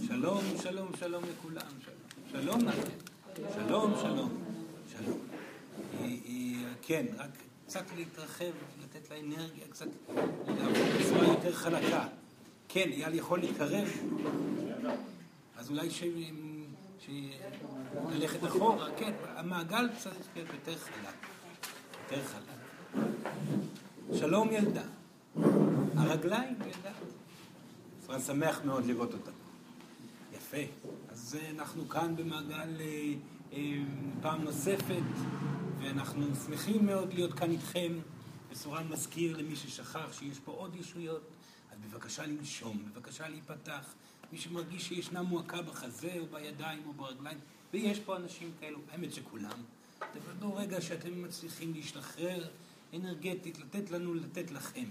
שלום, שלום, שלום לכולם. שלום, לכם. שלום, שלום, שלום. אה, אה, כן, רק קצת להתרחב, לתת לה אנרגיה, קצת לעבור בצורה יותר חלקה. כן, אייל יכול להתקרב, אז אולי ש... ללכת אחורה, כן, המעגל צריך להיות יותר חלק, יותר חלק. שלום ילדה, הרגליים ילדה. אני שמח מאוד לראות אותה. יפה. אז אנחנו כאן במעגל אה, אה, פעם נוספת, ואנחנו שמחים מאוד להיות כאן איתכם. וסורן מזכיר למי ששכח שיש פה עוד ישויות, אז בבקשה לנשום, בבקשה להיפתח. מי שמרגיש שישנה מועקה בחזה או בידיים או ברגליים, ויש פה אנשים כאלו, האמת שכולם. תוודאו רגע שאתם מצליחים להשתחרר אנרגטית, לתת לנו, לתת לכם.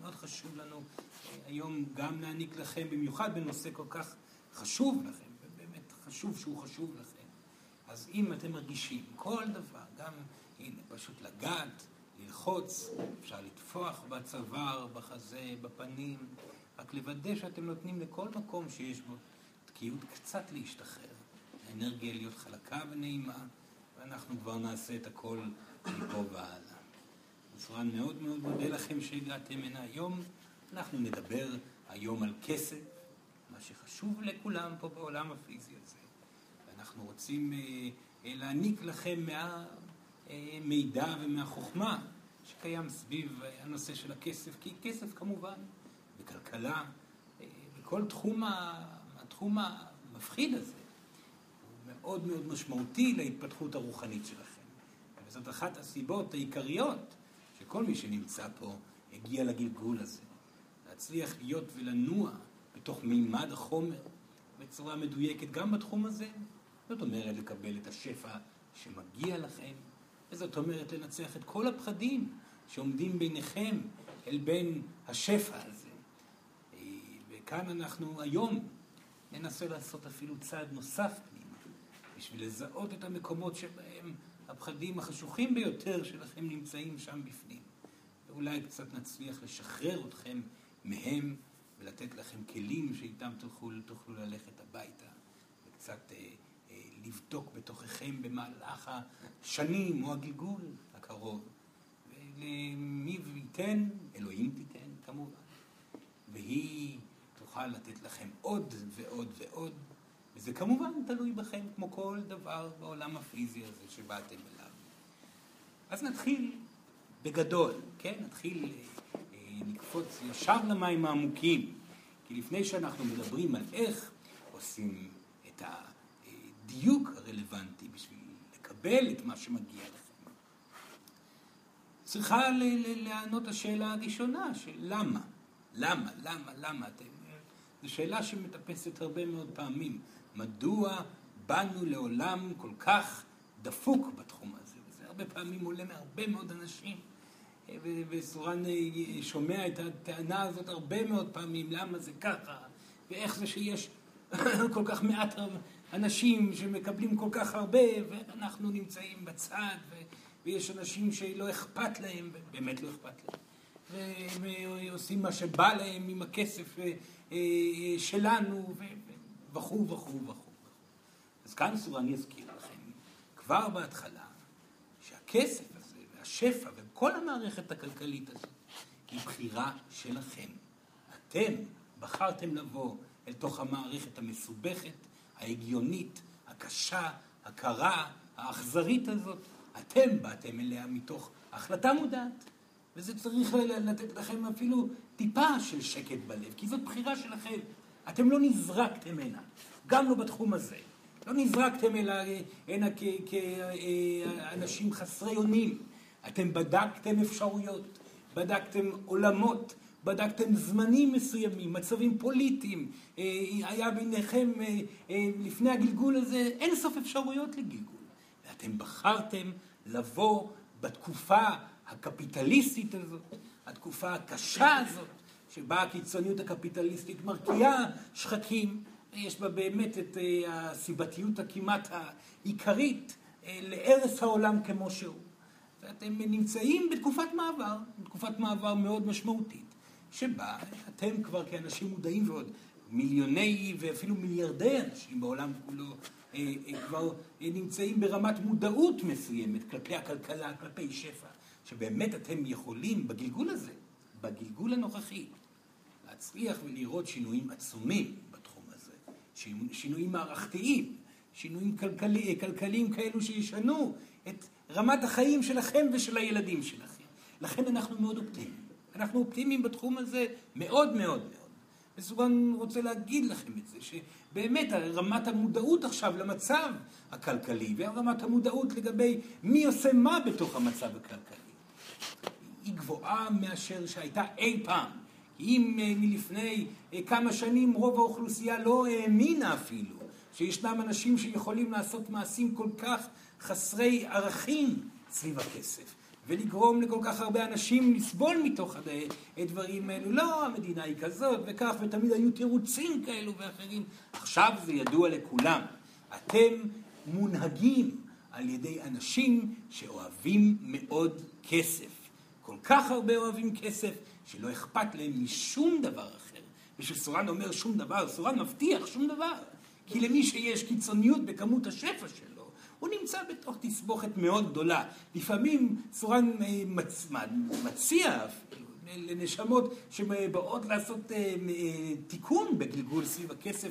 מאוד חשוב לנו אה, היום גם להעניק לכם, במיוחד בנושא כל כך חשוב לכם, ובאמת חשוב שהוא חשוב לכם. אז אם אתם מרגישים כל דבר, גם, הנה, פשוט לגעת, ללחוץ, אפשר לטפוח בצוואר, בחזה, בפנים, רק לוודא שאתם נותנים לכל מקום שיש בו תקיעות קצת להשתחרר, האנרגיה להיות חלקה ונעימה, ואנחנו כבר נעשה את הכל מפה והלאה. רן מאוד מאוד מודה לכם שהגעתם הנה היום. אנחנו נדבר היום על כסף, שחשוב לכולם פה בעולם הפיזי הזה. ואנחנו רוצים אה, אה, להעניק לכם מהמידע אה, ומהחוכמה שקיים סביב הנושא של הכסף, כי כסף כמובן, בכלכלה, בכל תחום, התחום המפחיד הזה, הוא מאוד מאוד משמעותי להתפתחות הרוחנית שלכם. וזאת אחת הסיבות העיקריות שכל מי שנמצא פה הגיע לגלגול הזה. להצליח להיות ולנוע בתוך מימד החומר בצורה מדויקת גם בתחום הזה. זאת אומרת לקבל את השפע שמגיע לכם, וזאת אומרת לנצח את כל הפחדים שעומדים ביניכם אל בין השפע הזה. וכאן אנחנו היום ננסה לעשות אפילו צעד נוסף פנימה, בשביל לזהות את המקומות שבהם הפחדים החשוכים ביותר שלכם נמצאים שם בפנים. ואולי קצת נצליח לשחרר אתכם מהם ולתת לכם כלים שאיתם תוכלו, תוכלו ללכת הביתה וקצת אה, אה, לבדוק בתוככם במהלך השנים או הגלגול הקרוב. ולמי ייתן, אלוהים תיתן כמובן, והיא תוכל לתת לכם עוד ועוד ועוד, וזה כמובן תלוי בכם כמו כל דבר בעולם הפיזי הזה שבאתם אליו. אז נתחיל בגדול, כן? נתחיל נקפוץ ישר למים העמוקים, כי לפני שאנחנו מדברים על איך עושים את הדיוק הרלוונטי בשביל לקבל את מה שמגיע לכם, צריכה לענות השאלה הראשונה של למה, למה, למה, למה אתם... זו שאלה שמטפסת הרבה מאוד פעמים. מדוע באנו לעולם כל כך דפוק בתחום הזה? וזה הרבה פעמים עולה מהרבה מאוד אנשים. וסורן אה, שומע את הטענה הזאת הרבה מאוד פעמים, למה זה ככה, ואיך זה שיש כל כך מעט אנשים שמקבלים כל כך הרבה, ואנחנו נמצאים בצד, ויש אנשים שלא אכפת להם, באמת לא אכפת להם. והם עושים מה שבא להם עם הכסף אה, אה, שלנו, וכו' וכו' וכו'. אז כאן סורן יזכיר לכם, כבר בהתחלה, שהכסף הזה והשפע כל המערכת הכלכלית הזאת היא בחירה שלכם. אתם בחרתם לבוא אל תוך המערכת המסובכת, ההגיונית, הקשה, הקרה, האכזרית הזאת. אתם באתם אליה מתוך החלטה מודעת. וזה צריך לתת לכם אפילו טיפה של שקט בלב, כי זאת בחירה שלכם. אתם לא נזרקתם הנה, גם לא בתחום הזה. לא נזרקתם הנה כאנשים חסרי אונים. אתם בדקתם אפשרויות, בדקתם עולמות, בדקתם זמנים מסוימים, מצבים פוליטיים, אה, היה ביניכם אה, אה, לפני הגלגול הזה אין סוף אפשרויות לגלגול. ואתם בחרתם לבוא בתקופה הקפיטליסטית הזאת, התקופה הקשה הזאת, שבה הקיצוניות הקפיטליסטית מרקיעה שחקים, יש בה באמת את הסיבתיות הכמעט העיקרית להרס העולם כמו שהוא. ואתם נמצאים בתקופת מעבר, תקופת מעבר מאוד משמעותית, שבה אתם כבר כאנשים מודעים ועוד מיליוני ואפילו מיליארדי אנשים בעולם כולו אה, אה, כבר אה, נמצאים ברמת מודעות מסוימת כלפי הכלכלה, כלפי שפע, שבאמת אתם יכולים בגלגול הזה, בגלגול הנוכחי, להצליח ולראות שינויים עצומים בתחום הזה, שינויים מערכתיים, שינויים כלכלי, כלכליים כאלו שישנו את רמת החיים שלכם ושל הילדים שלכם. לכן אנחנו מאוד אופטימיים. אנחנו אופטימיים בתחום הזה מאוד מאוד מאוד. וסורן רוצה להגיד לכם את זה, שבאמת רמת המודעות עכשיו למצב הכלכלי ורמת המודעות לגבי מי עושה מה בתוך המצב הכלכלי היא גבוהה מאשר שהייתה אי פעם. אם אה, מלפני אה, כמה שנים רוב האוכלוסייה לא האמינה אפילו שישנם אנשים שיכולים לעשות מעשים כל כך חסרי ערכים סביב הכסף. ולגרום לכל כך הרבה אנשים לסבול מתוך הדברים האלו. לא, המדינה היא כזאת וכך, ותמיד היו תירוצים כאלו ואחרים. עכשיו זה ידוע לכולם. אתם מונהגים על ידי אנשים שאוהבים מאוד כסף. כל כך הרבה אוהבים כסף, שלא אכפת להם משום דבר אחר. וכשסורן אומר שום דבר, סורן מבטיח שום דבר. כי למי שיש קיצוניות בכמות השפע שלו, הוא נמצא בתוך תסבוכת מאוד גדולה. לפעמים סורן אה, מצ... מציע לנשמות שבאות לעשות אה, אה, תיקון בגלגול סביב הכסף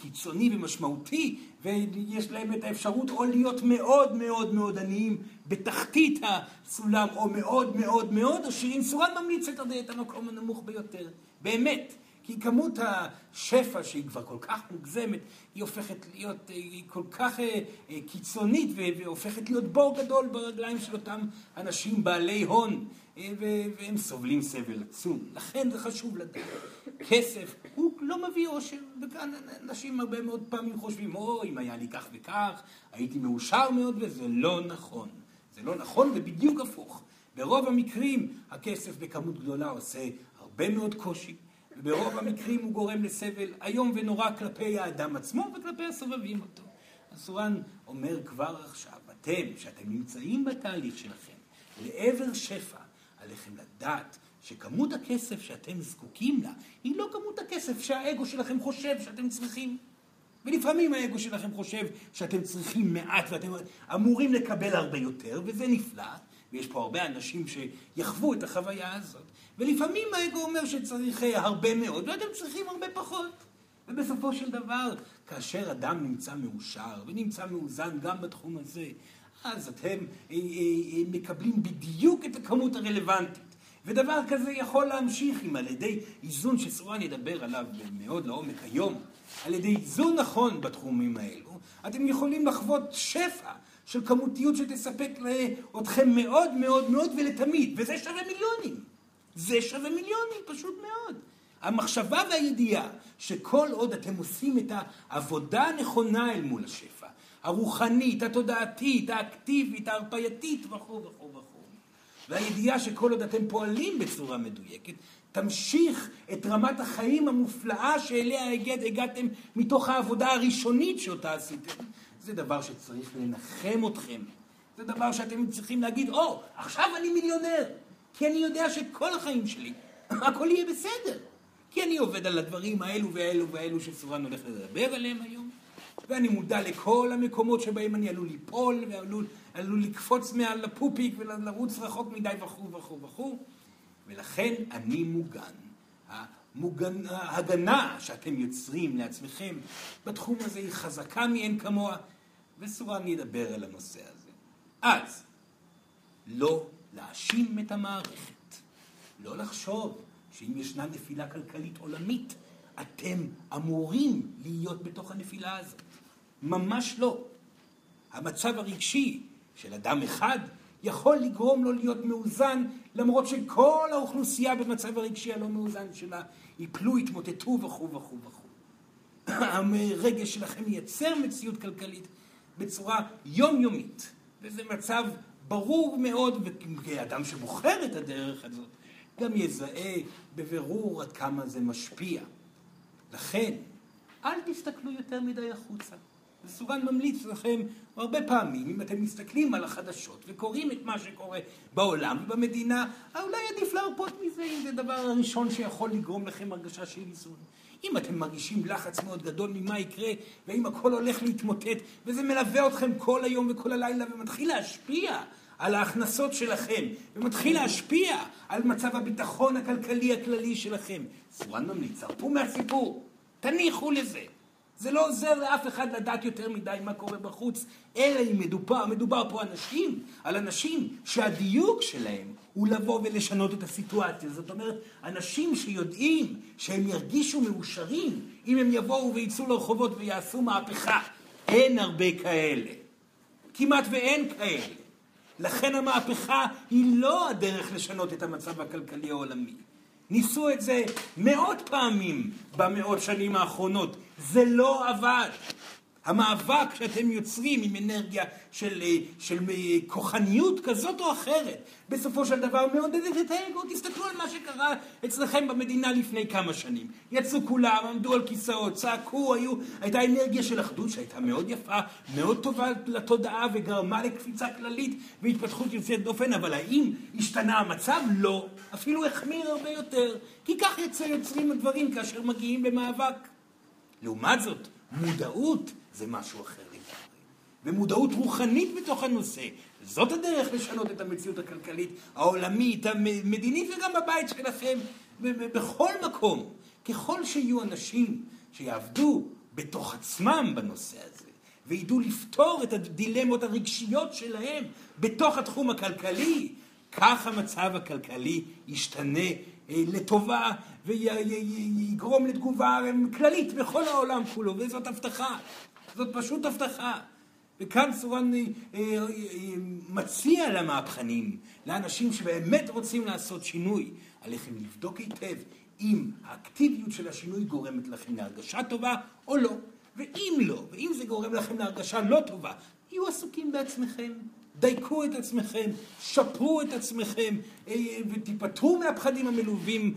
קיצוני ומשמעותי, ויש להם את האפשרות או להיות מאוד מאוד מאוד עניים בתחתית הסולם, או מאוד מאוד מאוד עשירים. סורן ממליץ את המקום הנמוך ביותר. באמת. כי כמות השפע שהיא כבר כל כך מוגזמת, היא הופכת להיות, היא כל כך אה, אה, קיצונית והופכת להיות בור גדול ברגליים של אותם אנשים בעלי הון, אה, והם סובלים סבל עצום. לכן זה חשוב לדעת. כסף הוא לא מביא אושר, וכאן אנשים הרבה מאוד פעמים חושבים, או, אם היה לי כך וכך, הייתי מאושר מאוד, וזה לא נכון. זה לא נכון, זה בדיוק הפוך. ברוב המקרים הכסף בכמות גדולה עושה הרבה מאוד קושי. וברוב המקרים הוא גורם לסבל איום ונורא כלפי האדם עצמו וכלפי הסובבים אותו. הסורן אומר כבר עכשיו, אתם, שאתם נמצאים בתהליך שלכם, לעבר שפע, עליכם לדעת שכמות הכסף שאתם זקוקים לה, היא לא כמות הכסף שהאגו שלכם חושב שאתם צריכים. ולפעמים האגו שלכם חושב שאתם צריכים מעט ואתם אמורים לקבל הרבה יותר, וזה נפלא, ויש פה הרבה אנשים שיחוו את החוויה הזאת. ולפעמים האגו אומר שצריך אה, הרבה מאוד, ואתם צריכים הרבה פחות. ובסופו של דבר, כאשר אדם נמצא מאושר ונמצא מאוזן גם בתחום הזה, אז אתם אה, אה, מקבלים בדיוק את הכמות הרלוונטית. ודבר כזה יכול להמשיך אם על ידי איזון שסורן ידבר עליו מאוד לעומק היום, על ידי איזון נכון בתחומים האלו, אתם יכולים לחוות שפע של כמותיות שתספק אתכם מאוד מאוד מאוד ולתמיד, וזה שווה מיליונים. זה שווה מיליונים, פשוט מאוד. המחשבה והידיעה שכל עוד אתם עושים את העבודה הנכונה אל מול השפע, הרוחנית, התודעתית, האקטיבית, ההרפייתית וכו' וכו' וכו', והידיעה שכל עוד אתם פועלים בצורה מדויקת, תמשיך את רמת החיים המופלאה שאליה הגעתם מתוך העבודה הראשונית שאותה עשיתם. זה דבר שצריך לנחם אתכם. זה דבר שאתם צריכים להגיד, או, oh, עכשיו אני מיליונר. כי אני יודע שכל החיים שלי, הכל יהיה בסדר. כי אני עובד על הדברים האלו והאלו והאלו שסורן הולך לדבר עליהם היום, ואני מודע לכל המקומות שבהם אני עלול ליפול, ועלול עלול לקפוץ מעל הפופיק ולרוץ רחוק מדי וכו' וכו' וכו', ולכן אני מוגן. המוגן, ההגנה שאתם יוצרים לעצמכם בתחום הזה היא חזקה מאין כמוה, וסורן ידבר על הנושא הזה. אז, לא להאשים את המערכת. לא לחשוב שאם ישנה נפילה כלכלית עולמית, אתם אמורים להיות בתוך הנפילה הזאת. ממש לא. המצב הרגשי של אדם אחד יכול לגרום לו להיות מאוזן, למרות שכל האוכלוסייה במצב הרגשי הלא מאוזן שלה יפלו, יתמוטטו וכו' וכו' וכו'. הרגש שלכם ייצר מציאות כלכלית בצורה יומיומית, וזה מצב ברור מאוד, וכאדם שבוחר את הדרך הזאת, גם יזהה בבירור עד כמה זה משפיע. לכן, אל תסתכלו יותר מדי החוצה. וסורן ממליץ לכם הרבה פעמים, אם אתם מסתכלים על החדשות וקוראים את מה שקורה בעולם ובמדינה, אולי עדיף להרפות מזה אם זה הדבר הראשון שיכול לגרום לכם הרגשה של איזון. אם אתם מרגישים לחץ מאוד גדול ממה יקרה, ואם הכל הולך להתמוטט, וזה מלווה אתכם כל היום וכל הלילה, ומתחיל להשפיע על ההכנסות שלכם, ומתחיל להשפיע על מצב הביטחון הכלכלי הכללי שלכם. סורן ממליץ, הרפו מהסיפור, תניחו לזה. זה לא עוזר לאף אחד לדעת יותר מדי מה קורה בחוץ, אלא אם מדובר, מדובר פה אנשים, על אנשים שהדיוק שלהם הוא לבוא ולשנות את הסיטואציה. זאת אומרת, אנשים שיודעים שהם ירגישו מאושרים אם הם יבואו ויצאו לרחובות ויעשו מהפכה. אין הרבה כאלה. כמעט ואין כאלה. לכן המהפכה היא לא הדרך לשנות את המצב הכלכלי העולמי. ניסו את זה מאות פעמים במאות שנים האחרונות. זה לא עבד. המאבק שאתם יוצרים עם אנרגיה של, אה, של אה, כוחניות כזאת או אחרת, בסופו של דבר מעודדת את האגו. תסתכלו על מה שקרה אצלכם במדינה לפני כמה שנים. יצאו כולם, עמדו על כיסאות, צעקו, היו, הייתה אנרגיה של אחדות שהייתה מאוד יפה, מאוד טובה לתודעה וגרמה לקפיצה כללית והתפתחות יוצאת דופן, אבל האם השתנה המצב? לא. אפילו החמיר הרבה יותר. כי כך יצא יוצרים הדברים כאשר מגיעים למאבק. לעומת זאת, מודעות זה משהו אחר לגמרי. ומודעות רוחנית בתוך הנושא. זאת הדרך לשנות את המציאות הכלכלית, העולמית, המדינית וגם בבית שלכם, בכל מקום. ככל שיהיו אנשים שיעבדו בתוך עצמם בנושא הזה, וידעו לפתור את הדילמות הרגשיות שלהם בתוך התחום הכלכלי, כך המצב הכלכלי ישתנה אה, לטובה ויגרום לתגובה כללית בכל העולם כולו, וזאת הבטחה. זאת פשוט הבטחה. וכאן סורן אה, אה, מציע למהפכנים, לאנשים שבאמת רוצים לעשות שינוי, עליכם לבדוק היטב אם האקטיביות של השינוי גורמת לכם להרגשה טובה או לא. ואם לא, ואם זה גורם לכם להרגשה לא טובה, יהיו עסוקים בעצמכם. דייקו את עצמכם, שפרו את עצמכם אה, ותיפטרו מהפחדים המלווים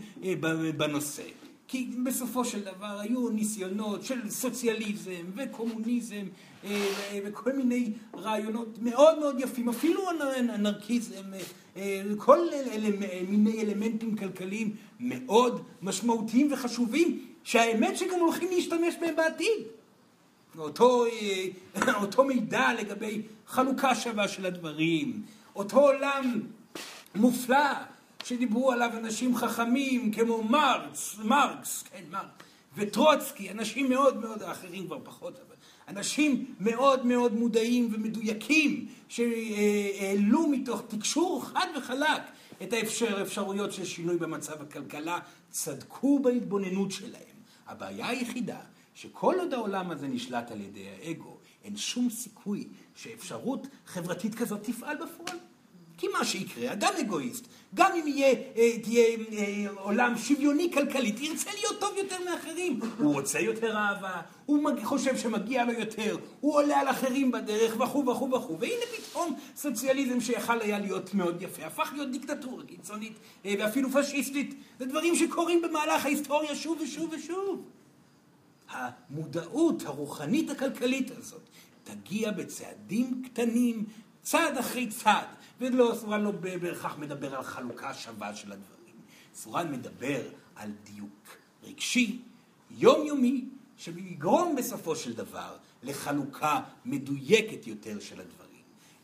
בנושא. כי בסופו של דבר היו ניסיונות של סוציאליזם וקומוניזם אה, וכל מיני רעיונות מאוד מאוד יפים, אפילו אנרכיזם, אה, כל מיני אלמנטים כלכליים מאוד משמעותיים וחשובים, שהאמת שגם הולכים להשתמש בהם בעתיד. אותו, אה, אותו מידע לגבי חלוקה שווה של הדברים, אותו עולם מופלא שדיברו עליו אנשים חכמים כמו מרקס, מרקס, כן, מרקס, וטרוצקי, אנשים מאוד מאוד, האחרים כבר פחות, אבל אנשים מאוד מאוד מודעים ומדויקים שהעלו מתוך תקשור חד וחלק את האפשר, האפשרויות של שינוי במצב הכלכלה, צדקו בהתבוננות שלהם. הבעיה היחידה, שכל עוד העולם הזה נשלט על ידי האגו, אין שום סיכוי שאפשרות חברתית כזאת תפעל בפועל. כי מה שיקרה, אדם אגואיסט, גם אם יהיה, אה, תהיה אה, עולם שוויוני כלכלית, ירצה להיות טוב יותר מאחרים. הוא רוצה יותר אהבה, הוא חושב שמגיע לו יותר, הוא עולה על אחרים בדרך, וכו' וכו' וכו'. והנה פתאום סוציאליזם שיכל היה להיות מאוד יפה, הפך להיות דיקטטורה קיצונית אה, ואפילו פשיסטית. זה דברים שקורים במהלך ההיסטוריה שוב ושוב ושוב. המודעות הרוחנית הכלכלית הזאת תגיע בצעדים קטנים, צעד אחרי צעד. ולא, סורן לא בהכרח מדבר על חלוקה שווה של הדברים. סורן מדבר על דיוק רגשי, יומיומי, שיגרום בסופו של דבר לחלוקה מדויקת יותר של הדברים.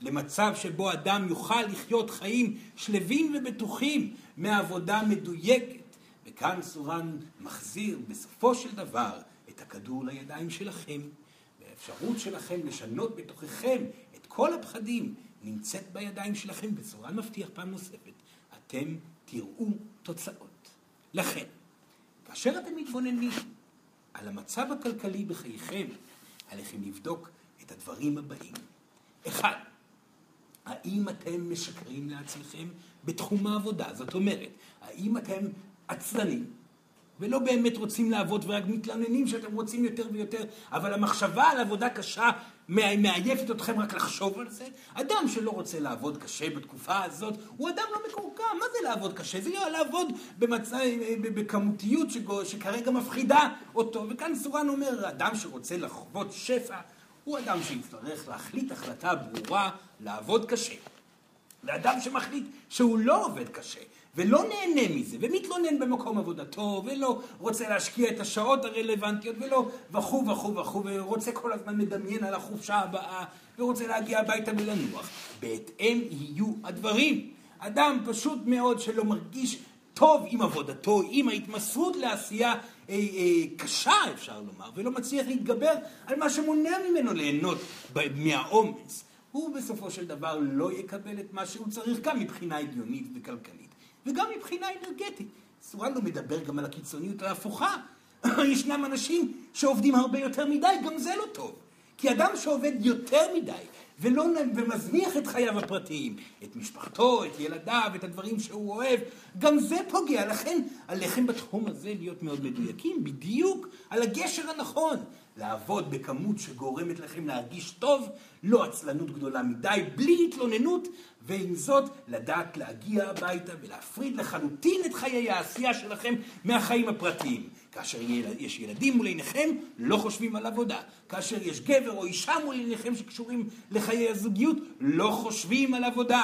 למצב שבו אדם יוכל לחיות חיים שלווים ובטוחים מעבודה מדויקת. וכאן סורן מחזיר בסופו של דבר את הכדור לידיים שלכם, והאפשרות שלכם לשנות בתוככם את כל הפחדים נמצאת בידיים שלכם בצורה מבטיח פעם נוספת. אתם תראו תוצאות. לכן, כאשר אתם מתבוננים על המצב הכלכלי בחייכם, עליכם לבדוק את הדברים הבאים. אחד, האם אתם משקרים לעצמכם בתחום העבודה? זאת אומרת, האם אתם עצלנים ולא באמת רוצים לעבוד ורק מתלוננים שאתם רוצים יותר ויותר, אבל המחשבה על עבודה קשה מעייפת אתכם רק לחשוב על זה? אדם שלא רוצה לעבוד קשה בתקופה הזאת, הוא אדם לא מקורקע. מה זה לעבוד קשה? זה לעבוד במצ... בכמותיות שכרגע מפחידה אותו. וכאן סורן אומר, אדם שרוצה לחוות שפע, הוא אדם שיצטרך להחליט החלטה ברורה לעבוד קשה. לאדם שמחליט שהוא לא עובד קשה, ולא נהנה מזה, ומתלונן במקום עבודתו, ולא רוצה להשקיע את השעות הרלוונטיות, ולא וכו' וכו' וכו', ורוצה כל הזמן לדמיין על החופשה הבאה, ורוצה להגיע הביתה ולנוח. בהתאם יהיו הדברים. אדם פשוט מאוד שלא מרגיש טוב עם עבודתו, עם ההתמסרות לעשייה אה, אה, קשה, אפשר לומר, ולא מצליח להתגבר על מה שמונע ממנו ליהנות מהעומס. הוא בסופו של דבר לא יקבל את מה שהוא צריך גם מבחינה הגיונית וכלכלית, וגם מבחינה אנרגטית. סורן לא מדבר גם על הקיצוניות ההפוכה. ישנם אנשים שעובדים הרבה יותר מדי, גם זה לא טוב. כי אדם שעובד יותר מדי, ולא, ומזניח את חייו הפרטיים, את משפחתו, את ילדיו, את הדברים שהוא אוהב, גם זה פוגע. לכן עליכם בתחום הזה להיות מאוד מדויקים, בדיוק על הגשר הנכון. לעבוד בכמות שגורמת לכם להרגיש טוב, לא עצלנות גדולה מדי, בלי התלוננות, ועם זאת לדעת להגיע הביתה ולהפריד לחלוטין את חיי העשייה שלכם מהחיים הפרטיים. כאשר יש ילדים מול עיניכם, לא חושבים על עבודה. כאשר יש גבר או אישה מול עיניכם שקשורים לחיי הזוגיות, לא חושבים על עבודה.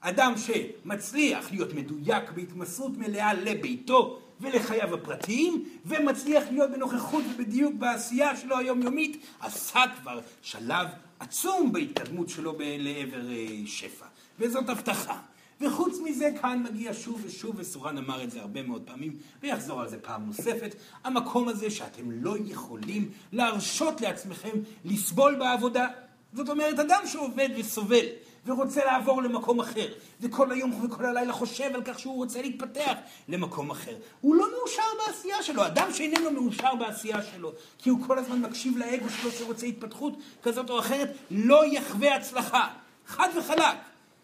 אדם שמצליח להיות מדויק בהתמסרות מלאה לביתו ולחייו הפרטיים, ומצליח להיות בנוכחות ובדיוק בעשייה שלו היומיומית, עשה כבר שלב עצום בהתקדמות שלו לעבר אה, שפע. וזאת הבטחה. וחוץ מזה, כאן מגיע שוב ושוב, וסורן אמר את זה הרבה מאוד פעמים, ויחזור על זה פעם נוספת, המקום הזה שאתם לא יכולים להרשות לעצמכם לסבול בעבודה. זאת אומרת, אדם שעובד וסובל, ורוצה לעבור למקום אחר, וכל היום וכל הלילה חושב על כך שהוא רוצה להתפתח למקום אחר. הוא לא מאושר בעשייה שלו. אדם שאיננו מאושר בעשייה שלו, כי הוא כל הזמן מקשיב לאגו שלו שרוצה התפתחות כזאת או אחרת, לא יחווה הצלחה. חד וחלק.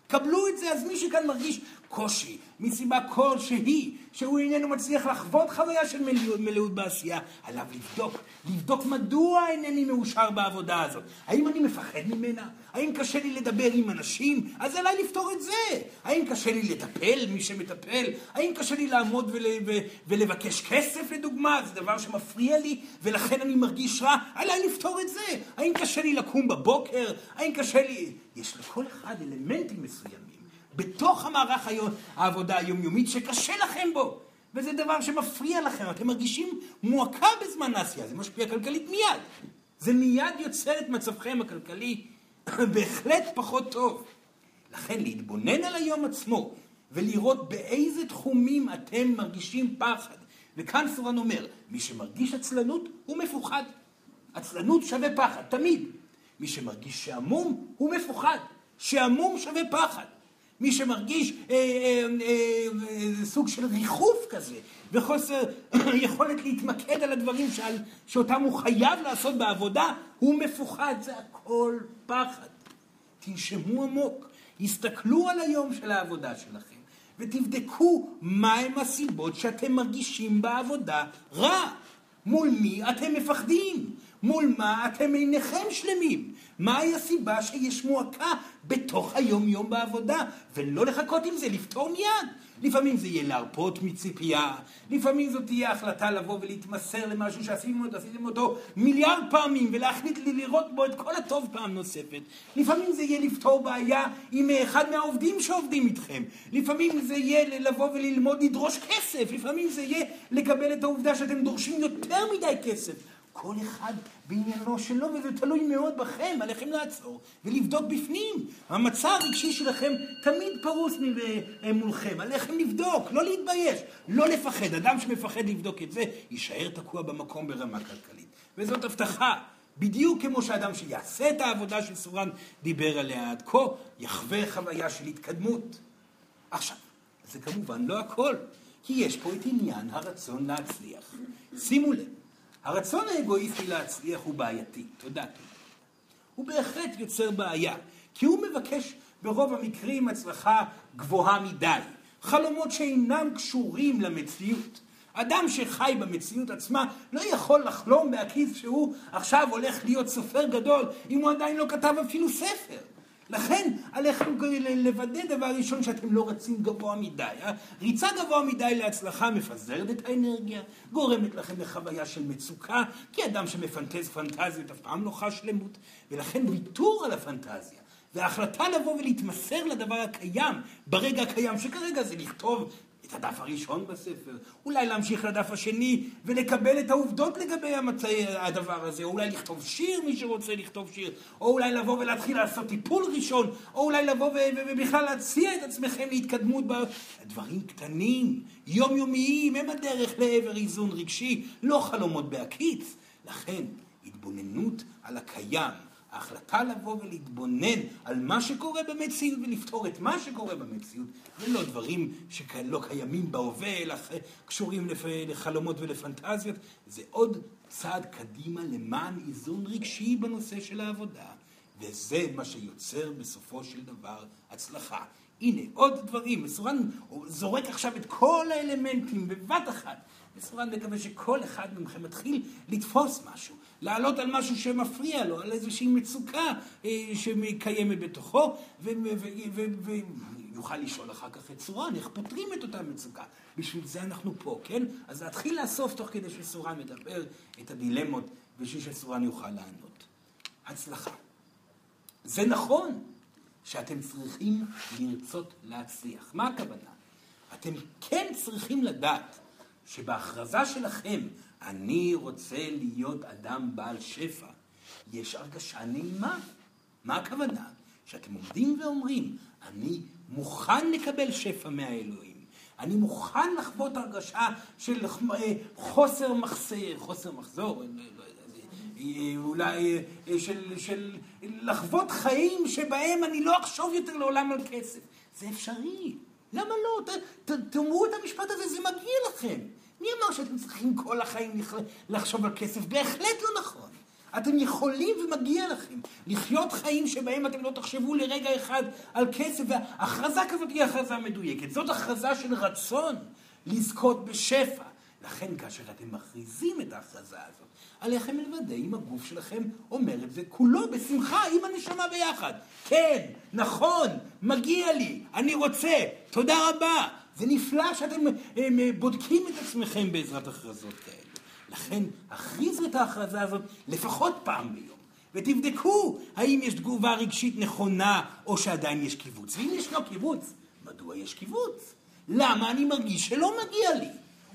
קבלו את זה, אז מי שכאן מרגיש קושי, מסיבה כלשהי, שהוא איננו מצליח לחוות חוויה של מלאות, מלאות בעשייה, עליו לבדוק, לבדוק מדוע אינני מאושר בעבודה הזאת. האם אני מפחד ממנה? האם קשה לי לדבר עם אנשים? אז עליי לפתור את זה. האם קשה לי לטפל, מי שמטפל? האם קשה לי לעמוד ול, ו, ולבקש כסף לדוגמה? זה דבר שמפריע לי ולכן אני מרגיש רע? עליי לפתור את זה. האם קשה לי לקום בבוקר? האם קשה לי... יש לכל אחד אלמנטים מסוימים. בתוך המערך העבודה היומיומית שקשה לכם בו. וזה דבר שמפריע לכם, אתם מרגישים מועקה בזמן העשייה, זה משפיע כלכלית מיד. זה מיד יוצר את מצבכם הכלכלי בהחלט פחות טוב. לכן להתבונן על היום עצמו ולראות באיזה תחומים אתם מרגישים פחד. וכאן סורן אומר, מי שמרגיש עצלנות הוא מפוחד. עצלנות שווה פחד, תמיד. מי שמרגיש שעמום הוא מפוחד. שעמום שווה פחד. מי שמרגיש אה, אה, אה, אה, סוג של ריחוף כזה, וחוסר יכולת להתמקד על הדברים שעל, שאותם הוא חייב לעשות בעבודה, הוא מפוחד, זה הכל פחד. תנשמו עמוק, הסתכלו על היום של העבודה שלכם, ותבדקו מהם הסיבות שאתם מרגישים בעבודה רע. מול מי אתם מפחדים? מול מה אתם אינכם שלמים? מהי הסיבה שיש מועקה בתוך היום-יום בעבודה? ולא לחכות עם זה, לפתור מיד. לפעמים זה יהיה להרפות מציפייה, לפעמים זאת תהיה החלטה לבוא ולהתמסר למשהו שעשיתם אותו, עשיתם אותו מיליארד פעמים, ולהחליט לי לראות בו את כל הטוב פעם נוספת. לפעמים זה יהיה לפתור בעיה עם אחד מהעובדים שעובדים איתכם. לפעמים זה יהיה לבוא וללמוד לדרוש כסף, לפעמים זה יהיה לקבל את העובדה שאתם דורשים יותר מדי כסף. כל אחד בעניינו שלו, וזה תלוי מאוד בכם, עליכם לעצור ולבדוק בפנים. המצע הרגשי שלכם תמיד פרוס מולכם, עליכם לבדוק, לא להתבייש, לא לפחד. אדם שמפחד לבדוק את זה, יישאר תקוע במקום ברמה כלכלית. וזאת הבטחה. בדיוק כמו שאדם שיעשה את העבודה שסורן דיבר עליה עד כה, יחווה חוויה של התקדמות. עכשיו, זה כמובן לא הכל, כי יש פה את עניין הרצון להצליח. שימו לב, הרצון האגואיסטי להצליח הוא בעייתי, תודה. הוא בהחלט יוצר בעיה, כי הוא מבקש ברוב המקרים הצלחה גבוהה מדי, חלומות שאינם קשורים למציאות. אדם שחי במציאות עצמה לא יכול לחלום בהכיס שהוא עכשיו הולך להיות סופר גדול אם הוא עדיין לא כתב אפילו ספר. לכן עליכם לוודא דבר ראשון שאתם לא רצים גבוה מדי. אה? ריצה גבוה מדי להצלחה מפזרת את האנרגיה, גורמת לכם לחוויה של מצוקה, כי אדם שמפנטז פנטזיות אף פעם לא חש שלמות, ולכן ויתור על הפנטזיה וההחלטה לבוא ולהתמסר לדבר הקיים, ברגע הקיים, שכרגע זה לכתוב את הדף הראשון בספר, אולי להמשיך לדף השני ולקבל את העובדות לגבי המצאי הדבר הזה, או אולי לכתוב שיר, מי שרוצה לכתוב שיר, או אולי לבוא ולהתחיל לעשות טיפול ראשון, או אולי לבוא ובכלל להציע את עצמכם להתקדמות בדברים קטנים, יומיומיים, הם הדרך לעבר איזון רגשי, לא חלומות בהקיץ. לכן, התבוננות על הקיים. ההחלטה לבוא ולהתבונן על מה שקורה במציאות ולפתור את מה שקורה במציאות, ולא דברים שלא קיימים בהווה, אלא קשורים לחלומות ולפנטזיות, זה עוד צעד קדימה למען איזון רגשי בנושא של העבודה. וזה מה שיוצר בסופו של דבר הצלחה. הנה, עוד דברים. מסורן זורק עכשיו את כל האלמנטים בבת אחת. מסורן מקווה שכל אחד מכם מתחיל לתפוס משהו. לעלות על משהו שמפריע לו, על איזושהי מצוקה אה, שקיימת בתוכו, ויוכל לשאול אחר כך את צורן, איך פותרים את אותה מצוקה. בשביל זה אנחנו פה, כן? אז להתחיל לאסוף תוך כדי שסורן מדבר את הדילמות, בשביל שסורן יוכל לענות. הצלחה. זה נכון שאתם צריכים לרצות להצליח. מה הכוונה? אתם כן צריכים לדעת שבהכרזה שלכם אני רוצה להיות אדם בעל שפע. יש הרגשה נעימה. מה הכוונה? שאתם עומדים ואומרים, אני מוכן לקבל שפע מהאלוהים. אני מוכן לחוות הרגשה של אה, חוסר מחסר, חוסר מחזור, אה, אה, אולי של, של לחוות חיים שבהם אני לא אחשוב יותר לעולם על כסף. זה אפשרי. למה לא? תאמרו את המשפט הזה, זה מגיע לכם. מי אמר שאתם צריכים כל החיים לחשוב על כסף? בהחלט לא נכון. אתם יכולים ומגיע לכם לחיות חיים שבהם אתם לא תחשבו לרגע אחד על כסף, והכרזה כזאת היא הכרזה מדויקת. זאת הכרזה של רצון לזכות בשפע. לכן כאשר אתם מכריזים את ההכרזה הזאת, עליכם לוודא אם הגוף שלכם אומר את זה כולו בשמחה עם הנשמה ביחד. כן, נכון, מגיע לי, אני רוצה, תודה רבה. זה נפלא שאתם אה, בודקים את עצמכם בעזרת הכרזות כאלה. לכן, הכריזו את ההכרזה הזאת לפחות פעם ביום, ותבדקו האם יש תגובה רגשית נכונה, או שעדיין יש קיבוץ. ואם ישנו קיבוץ, מדוע יש קיבוץ? למה אני מרגיש שלא מגיע לי?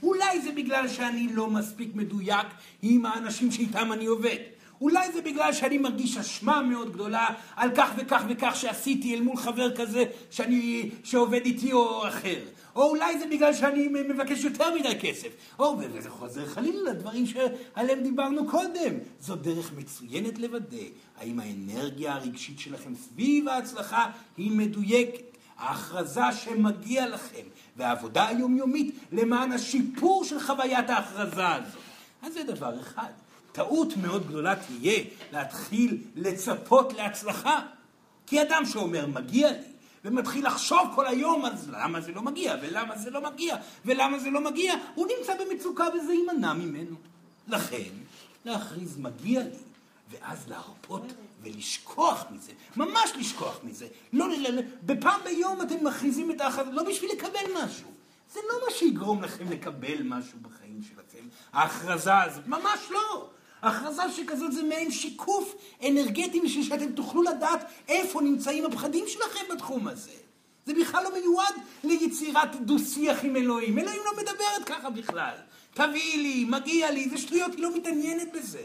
אולי זה בגלל שאני לא מספיק מדויק עם האנשים שאיתם אני עובד. אולי זה בגלל שאני מרגיש אשמה מאוד גדולה על כך וכך וכך שעשיתי אל מול חבר כזה שאני, שעובד איתי או אחר. או אולי זה בגלל שאני מבקש יותר מדי כסף. או, וזה חוזר חלילה לדברים שעליהם דיברנו קודם. זו דרך מצוינת לוודא האם האנרגיה הרגשית שלכם סביב ההצלחה היא מדויקת. ההכרזה שמגיע לכם, והעבודה היומיומית למען השיפור של חוויית ההכרזה הזאת. אז זה דבר אחד. טעות מאוד גדולה תהיה להתחיל לצפות להצלחה. כי אדם שאומר מגיע לי, ומתחיל לחשוב כל היום אז למה זה לא מגיע, ולמה זה לא מגיע, ולמה זה לא מגיע, הוא נמצא במצוקה וזה יימנע ממנו. לכן, להכריז מגיע לי, ואז להרפות ולשכוח מזה, ממש לשכוח מזה. לא, לא, לא, בפעם ביום אתם מכריזים את ההכרזה, לא בשביל לקבל משהו. זה לא מה שיגרום לכם לקבל משהו בחיים שלכם, ההכרזה הזאת, ממש לא. הכרזה שכזאת זה מעין שיקוף אנרגטי בשביל שאתם תוכלו לדעת איפה נמצאים הפחדים שלכם בתחום הזה. זה בכלל לא מיועד ליצירת דו-שיח עם אלוהים. אלוהים לא מדברת ככה בכלל. תביאי לי, מגיע לי, זה שטויות, היא לא מתעניינת בזה.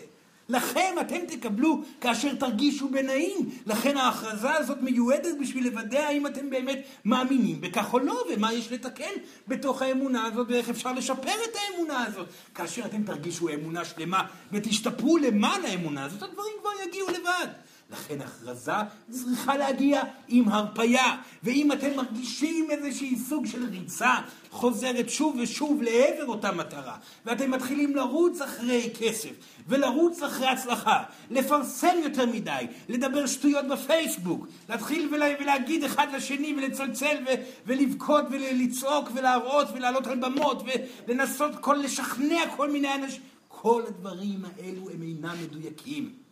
לכם אתם תקבלו כאשר תרגישו בנעים. לכן ההכרזה הזאת מיועדת בשביל לוודא האם אתם באמת מאמינים בכך או לא, ומה יש לתקן בתוך האמונה הזאת, ואיך אפשר לשפר את האמונה הזאת. כאשר אתם תרגישו אמונה שלמה ותשתפרו למען האמונה הזאת, הדברים כבר יגיעו לבד. לכן הכרזה צריכה להגיע עם הרפייה. ואם אתם מרגישים איזשהי סוג של ריצה חוזרת שוב ושוב לעבר אותה מטרה, ואתם מתחילים לרוץ אחרי כסף, ולרוץ אחרי הצלחה, לפרסם יותר מדי, לדבר שטויות בפייסבוק, להתחיל ולה, ולהגיד אחד לשני ולצלצל ו, ולבכות ולצעוק ולהראות ולעלות על במות ולנסות כל, לשכנע כל מיני אנשים, כל הדברים האלו הם אינם מדויקים.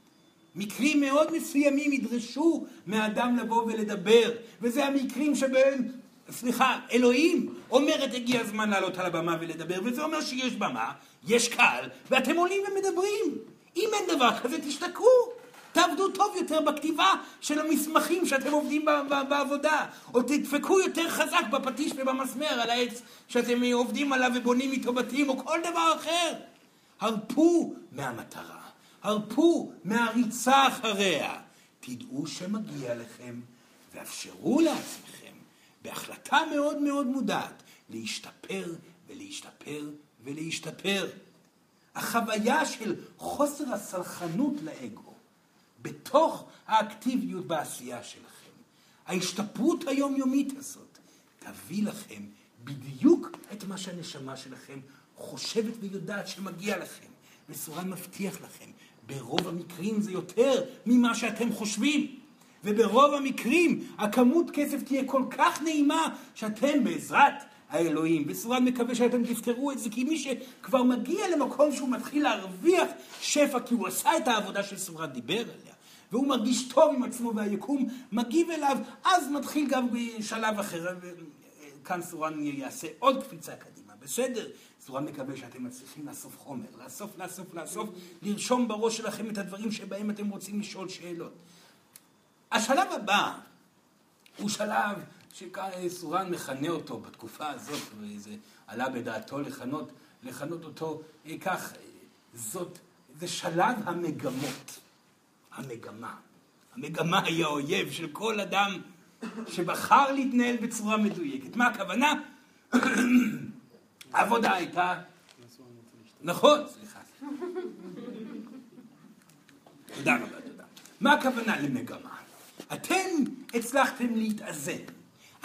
מקרים מאוד מסוימים ידרשו מהאדם לבוא ולדבר, וזה המקרים שבהם, סליחה, אלוהים אומרת הגיע הזמן לעלות על הבמה ולדבר, וזה אומר שיש במה, יש קהל, ואתם עולים ומדברים. אם אין דבר כזה, תשתקעו. תעבדו טוב יותר בכתיבה של המסמכים שאתם עובדים בעבודה, או תדפקו יותר חזק בפטיש ובמסמר על העץ שאתם עובדים עליו ובונים איתו בתים, או כל דבר אחר. הרפו מהמטרה, הרפו מהריצה אחריה. תדעו שמגיע לכם, ואפשרו לעצמכם, בהחלטה מאוד מאוד מודעת, להשתפר ולהשתפר ולהשתפר. החוויה של חוסר הסלחנות לאגו בתוך האקטיביות בעשייה שלכם, ההשתפרות היומיומית הזאת, תביא לכם בדיוק את מה שהנשמה שלכם חושבת ויודעת שמגיע לכם. וסורן מבטיח לכם, ברוב המקרים זה יותר ממה שאתם חושבים. וברוב המקרים הכמות כסף תהיה כל כך נעימה שאתם בעזרת האלוהים. וסורן מקווה שאתם תפתרו את זה, כי מי שכבר מגיע למקום שהוא מתחיל להרוויח שפע, כי הוא עשה את העבודה שסורן דיבר עליה, והוא מרגיש טוב עם עצמו והיקום מגיב אליו, אז מתחיל גם בשלב אחר. כאן סורן יעשה עוד קפיצה קדימה, בסדר? סורן מקווה שאתם מצליחים לאסוף חומר, לאסוף, לאסוף, לאסוף, לרשום בראש שלכם את הדברים שבהם אתם רוצים לשאול שאלות. השלב הבא הוא שלב שסורן מכנה אותו בתקופה הזאת, וזה עלה בדעתו לכנות, לכנות אותו אה, כך, זאת, זה שלב המגמות, המגמה. המגמה היא האויב של כל אדם שבחר להתנהל בצורה מדויקת. מה הכוונה? העבודה הייתה... נכון, סליחה. תודה רבה, תודה. מה הכוונה למגמה? אתם הצלחתם להתאזן.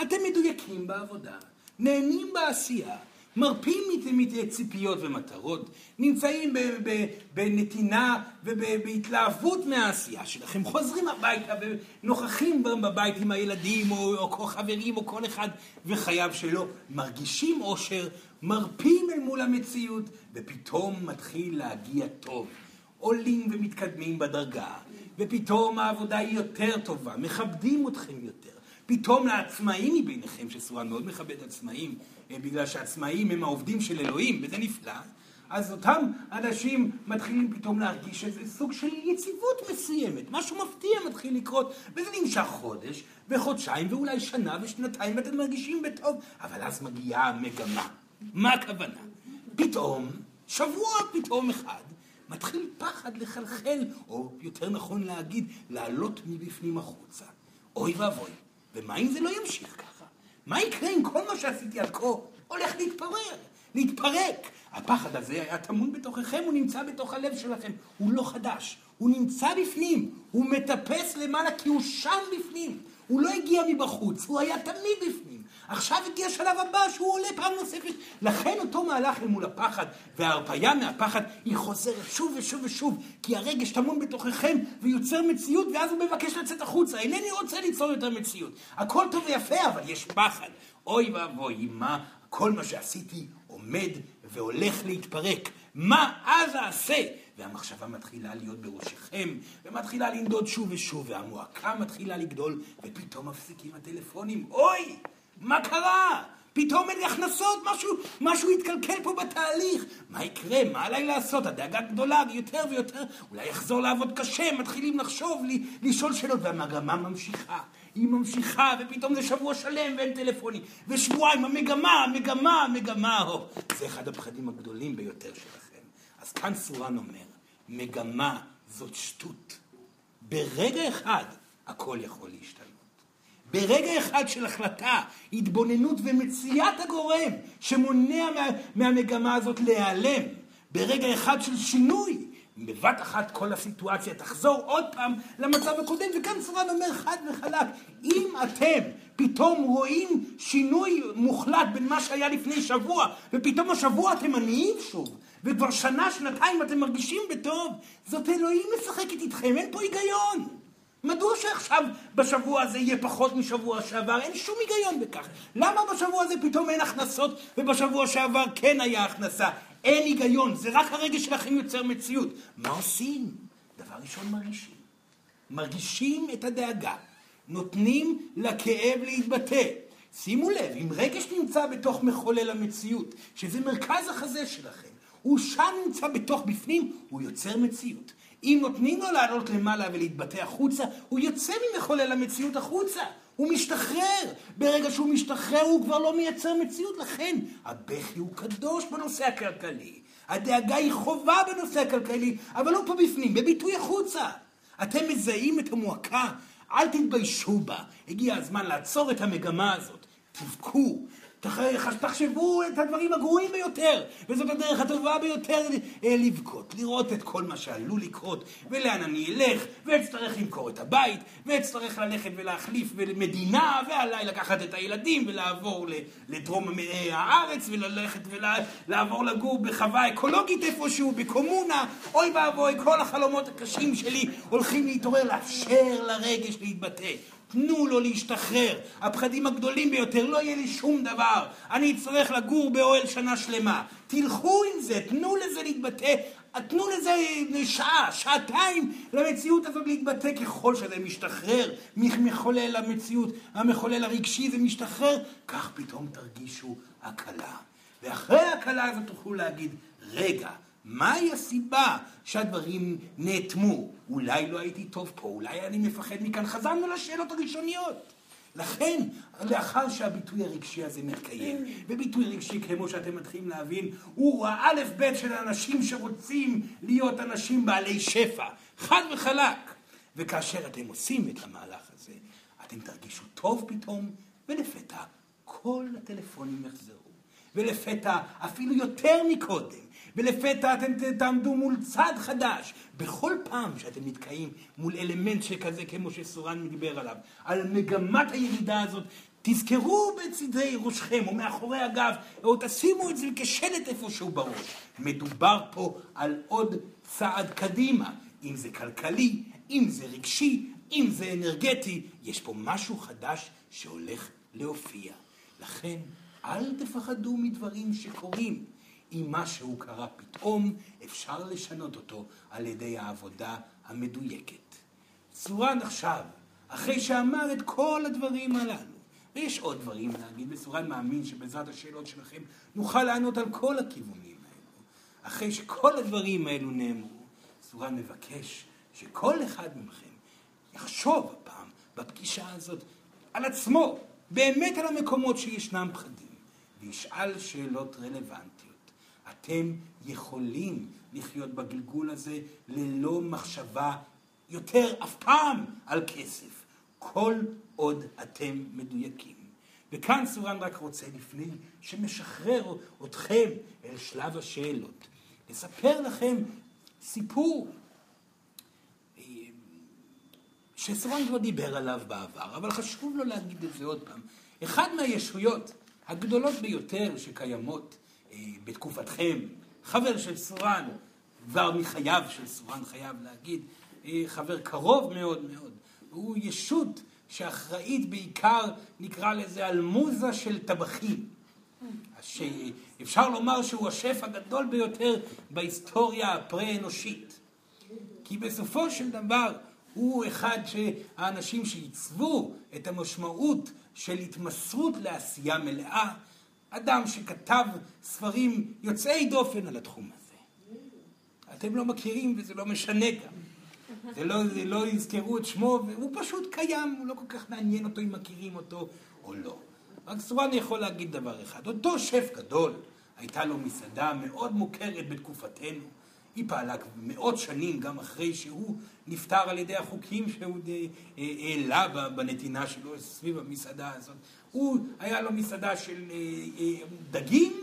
אתם מדויקים בעבודה, נהנים בעשייה, מרפים מציפיות ומטרות, נמצאים בנתינה ובהתלהבות מהעשייה שלכם, חוזרים הביתה ונוכחים בבית עם הילדים או, או חברים או כל אחד וחייו שלו, מרגישים אושר, מרפים אל מול המציאות ופתאום מתחיל להגיע טוב. עולים ומתקדמים בדרגה, ופתאום העבודה היא יותר טובה, מכבדים אתכם יותר. פתאום לעצמאים מביניכם, שסורן מאוד מכבד עצמאים, בגלל שעצמאים הם העובדים של אלוהים, וזה נפלא, אז אותם אנשים מתחילים פתאום להרגיש איזה סוג של יציבות מסוימת, משהו מפתיע מתחיל לקרות, וזה נמשך חודש, וחודשיים, ואולי שנה ושנתיים, ואתם מרגישים בטוב, אבל אז מגיעה המגמה. מה הכוונה? פתאום, שבוע פתאום אחד, מתחיל פחד לחלחל, או יותר נכון להגיד, לעלות מבפנים החוצה. אוי ואבוי, ומה אם זה לא ימשיך ככה? מה יקרה אם כל מה שעשיתי עד כה הולך להתפרר, להתפרק? הפחד הזה היה טמון בתוככם, הוא נמצא בתוך הלב שלכם. הוא לא חדש, הוא נמצא בפנים, הוא מטפס למעלה כי הוא שם בפנים. הוא לא הגיע מבחוץ, הוא היה תמיד בפנים. עכשיו הגיע השלב הבא שהוא עולה פעם נוספת. לכן אותו מהלך אל מול הפחד וההרפאיה מהפחד היא חוזרת שוב ושוב ושוב, כי הרגש טמון בתוככם ויוצר מציאות ואז הוא מבקש לצאת החוצה. אינני רוצה ליצור יותר מציאות. הכל טוב ויפה, אבל יש פחד. אוי ואבוי, מה כל מה שעשיתי עומד והולך להתפרק. מה אז אעשה? והמחשבה מתחילה להיות בראשכם, ומתחילה לנדוד שוב ושוב, והמועקה מתחילה לגדול, ופתאום מפסיקים הטלפונים. אוי! מה קרה? פתאום אין לי הכנסות, משהו, משהו התקלקל פה בתהליך. מה יקרה? מה עליי לעשות? הדאגה גדולה יותר ויותר. אולי יחזור לעבוד קשה, מתחילים לחשוב, לי, לשאול שאלות, והמגמה ממשיכה. היא ממשיכה, ופתאום זה שבוע שלם ואין טלפונים. ושבועיים, המגמה, המגמה, המגמה. או, זה אחד הפחדים הגדולים ביותר שלכם. אז כאן סורן אומר, מגמה זאת שטות. ברגע אחד הכל יכול להשתנות. ברגע אחד של החלטה, התבוננות ומציאת הגורם שמונע מה, מהמגמה הזאת להיעלם, ברגע אחד של שינוי, בבת אחת כל הסיטואציה תחזור עוד פעם למצב הקודם, וכאן סורן אומר חד וחלק, אם אתם פתאום רואים שינוי מוחלט בין מה שהיה לפני שבוע, ופתאום השבוע אתם עניים שוב, וכבר שנה, שנתיים אתם מרגישים בטוב, זאת אלוהים משחקת איתכם, אין פה היגיון. מדוע שעכשיו בשבוע הזה יהיה פחות משבוע שעבר? אין שום היגיון בכך. למה בשבוע הזה פתאום אין הכנסות ובשבוע שעבר כן היה הכנסה? אין היגיון, זה רק הרגש שלכם יוצר מציאות. מה עושים? דבר ראשון מרגישים. מרגישים את הדאגה. נותנים לכאב להתבטא. שימו לב, אם רגש נמצא בתוך מחולל המציאות, שזה מרכז החזה שלכם, הוא שם נמצא בתוך בפנים, הוא יוצר מציאות. אם נותנים לו לעלות למעלה ולהתבטא החוצה, הוא יוצא ממחולל המציאות החוצה. הוא משתחרר. ברגע שהוא משתחרר הוא כבר לא מייצר מציאות. לכן, הבכי הוא קדוש בנושא הכלכלי. הדאגה היא חובה בנושא הכלכלי, אבל לא פה בפנים, בביטוי החוצה. אתם מזהים את המועקה, אל תתביישו בה. הגיע הזמן לעצור את המגמה הזאת. תבכו, תחשבו את הדברים הגרועים ביותר, וזאת הדרך הטובה ביותר אה, לבכות, לראות את כל מה שעלול לקרות, ולאן אני אלך, ואצטרך למכור את הבית, ואצטרך ללכת ולהחליף מדינה, ועליי לקחת את הילדים ולעבור לדרום הארץ, וללכת ולעבור לגור בחווה אקולוגית איפשהו, בקומונה, אוי ואבוי, כל החלומות הקשים שלי הולכים להתעורר, לאפשר לרגש להתבטא. תנו לו להשתחרר. הפחדים הגדולים ביותר, לא יהיה לי שום דבר. אני אצטרך לגור באוהל שנה שלמה. תלכו עם זה, תנו לזה להתבטא. תנו לזה שעה, שעתיים למציאות הזאת להתבטא ככל שזה משתחרר מחולל המציאות, המחולל הרגשי זה משתחרר, כך פתאום תרגישו הקלה. ואחרי ההקלה הזאת תוכלו להגיד, רגע, מהי הסיבה שהדברים נאטמו? אולי לא הייתי טוב פה, אולי אני מפחד מכאן. חזרנו לשאלות הראשוניות. לכן, לאחר שהביטוי הרגשי הזה מתקיים, וביטוי רגשי, כמו שאתם מתחילים להבין, הוא האלף בית של אנשים שרוצים להיות אנשים בעלי שפע, חד וחלק. וכאשר אתם עושים את המהלך הזה, אתם תרגישו טוב פתאום, ולפתע כל הטלפונים יחזרו. ולפתע אפילו יותר מקודם, ולפתע אתם תעמדו מול צד חדש. בכל פעם שאתם נתקעים מול אלמנט שכזה, כמו שסורן דיבר עליו, על מגמת הירידה הזאת, תזכרו בצדי ראשכם או מאחורי הגב, או תשימו את זה כשלט איפשהו בראש. מדובר פה על עוד צעד קדימה, אם זה כלכלי, אם זה רגשי, אם זה אנרגטי, יש פה משהו חדש שהולך להופיע. לכן, אל תפחדו מדברים שקורים. אם משהו קרה פתאום, אפשר לשנות אותו על ידי העבודה המדויקת. צורן עכשיו, אחרי שאמר את כל הדברים הללו, ויש עוד דברים להגיד, וצורן מאמין שבעזרת השאלות שלכם נוכל לענות על כל הכיוונים האלו. אחרי שכל הדברים האלו נאמרו, צורן מבקש שכל אחד מכם יחשוב הפעם בפגישה הזאת על עצמו, באמת על המקומות שישנם פחדים, וישאל שאלות רלוונטיות. אתם יכולים לחיות בגלגול הזה ללא מחשבה יותר אף פעם על כסף, כל עוד אתם מדויקים. וכאן סורן רק רוצה לפני שמשחרר אתכם אל שלב השאלות, לספר לכם סיפור אה, שסורן כבר דיבר עליו בעבר, אבל חשוב לו להגיד את זה עוד פעם. אחד מהישויות הגדולות ביותר שקיימות בתקופתכם, חבר של סורן, כבר מחייו של סורן חייב להגיד, אה, חבר קרוב מאוד מאוד, הוא ישות שאחראית בעיקר, נקרא לזה, על מוזה של טבחים. שאפשר לומר שהוא השף הגדול ביותר בהיסטוריה הפרה-אנושית. כי בסופו של דבר הוא אחד האנשים שעיצבו את המשמעות של התמסרות לעשייה מלאה, אדם שכתב ספרים יוצאי דופן על התחום הזה. אתם לא מכירים וזה לא משנה גם. זה לא, זה לא יזכרו את שמו, והוא פשוט קיים, הוא לא כל כך מעניין אותו אם מכירים אותו או לא. רק סורן יכול להגיד דבר אחד, אותו שף גדול, הייתה לו מסעדה מאוד מוכרת בתקופתנו, היא פעלה מאות שנים גם אחרי שהוא נפטר על ידי החוקים שהוא אה, העלה בנתינה שלו סביב המסעדה הזאת. הוא, היה לו מסעדה של אה, אה, דגים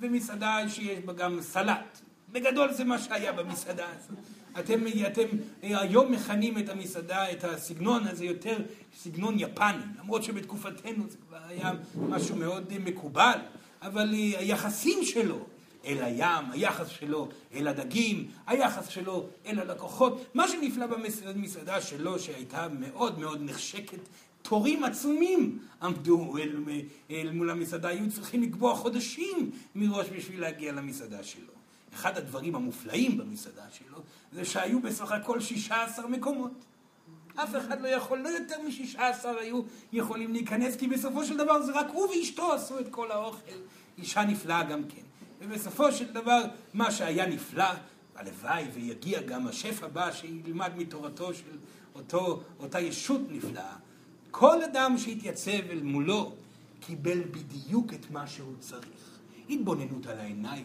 ומסעדה שיש בה גם סלט. בגדול זה מה שהיה במסעדה הזאת. אתם, אתם היום מכנים את המסעדה, את הסגנון הזה יותר סגנון יפני, למרות שבתקופתנו זה כבר היה משהו מאוד מקובל, אבל היחסים שלו אל הים, היחס שלו אל הדגים, היחס שלו אל הלקוחות. מה שנפלא במסעדה שלו, שהייתה מאוד מאוד נחשקת, תורים עצומים עמדו אל, אל מול המסעדה, היו צריכים לקבוע חודשים מראש בשביל להגיע למסעדה שלו. אחד הדברים המופלאים במסעדה שלו, זה שהיו בסך הכל 16 מקומות. אף אחד לא יכול, לא יותר מ-16 היו יכולים להיכנס, כי בסופו של דבר זה רק הוא ואשתו עשו את כל האוכל. אישה נפלאה גם כן. ובסופו של דבר, מה שהיה נפלא, הלוואי ויגיע גם השף הבא שילמד מתורתו של אותו, אותה ישות נפלאה. כל אדם שהתייצב אל מולו קיבל בדיוק את מה שהוא צריך. התבוננות על העיניים,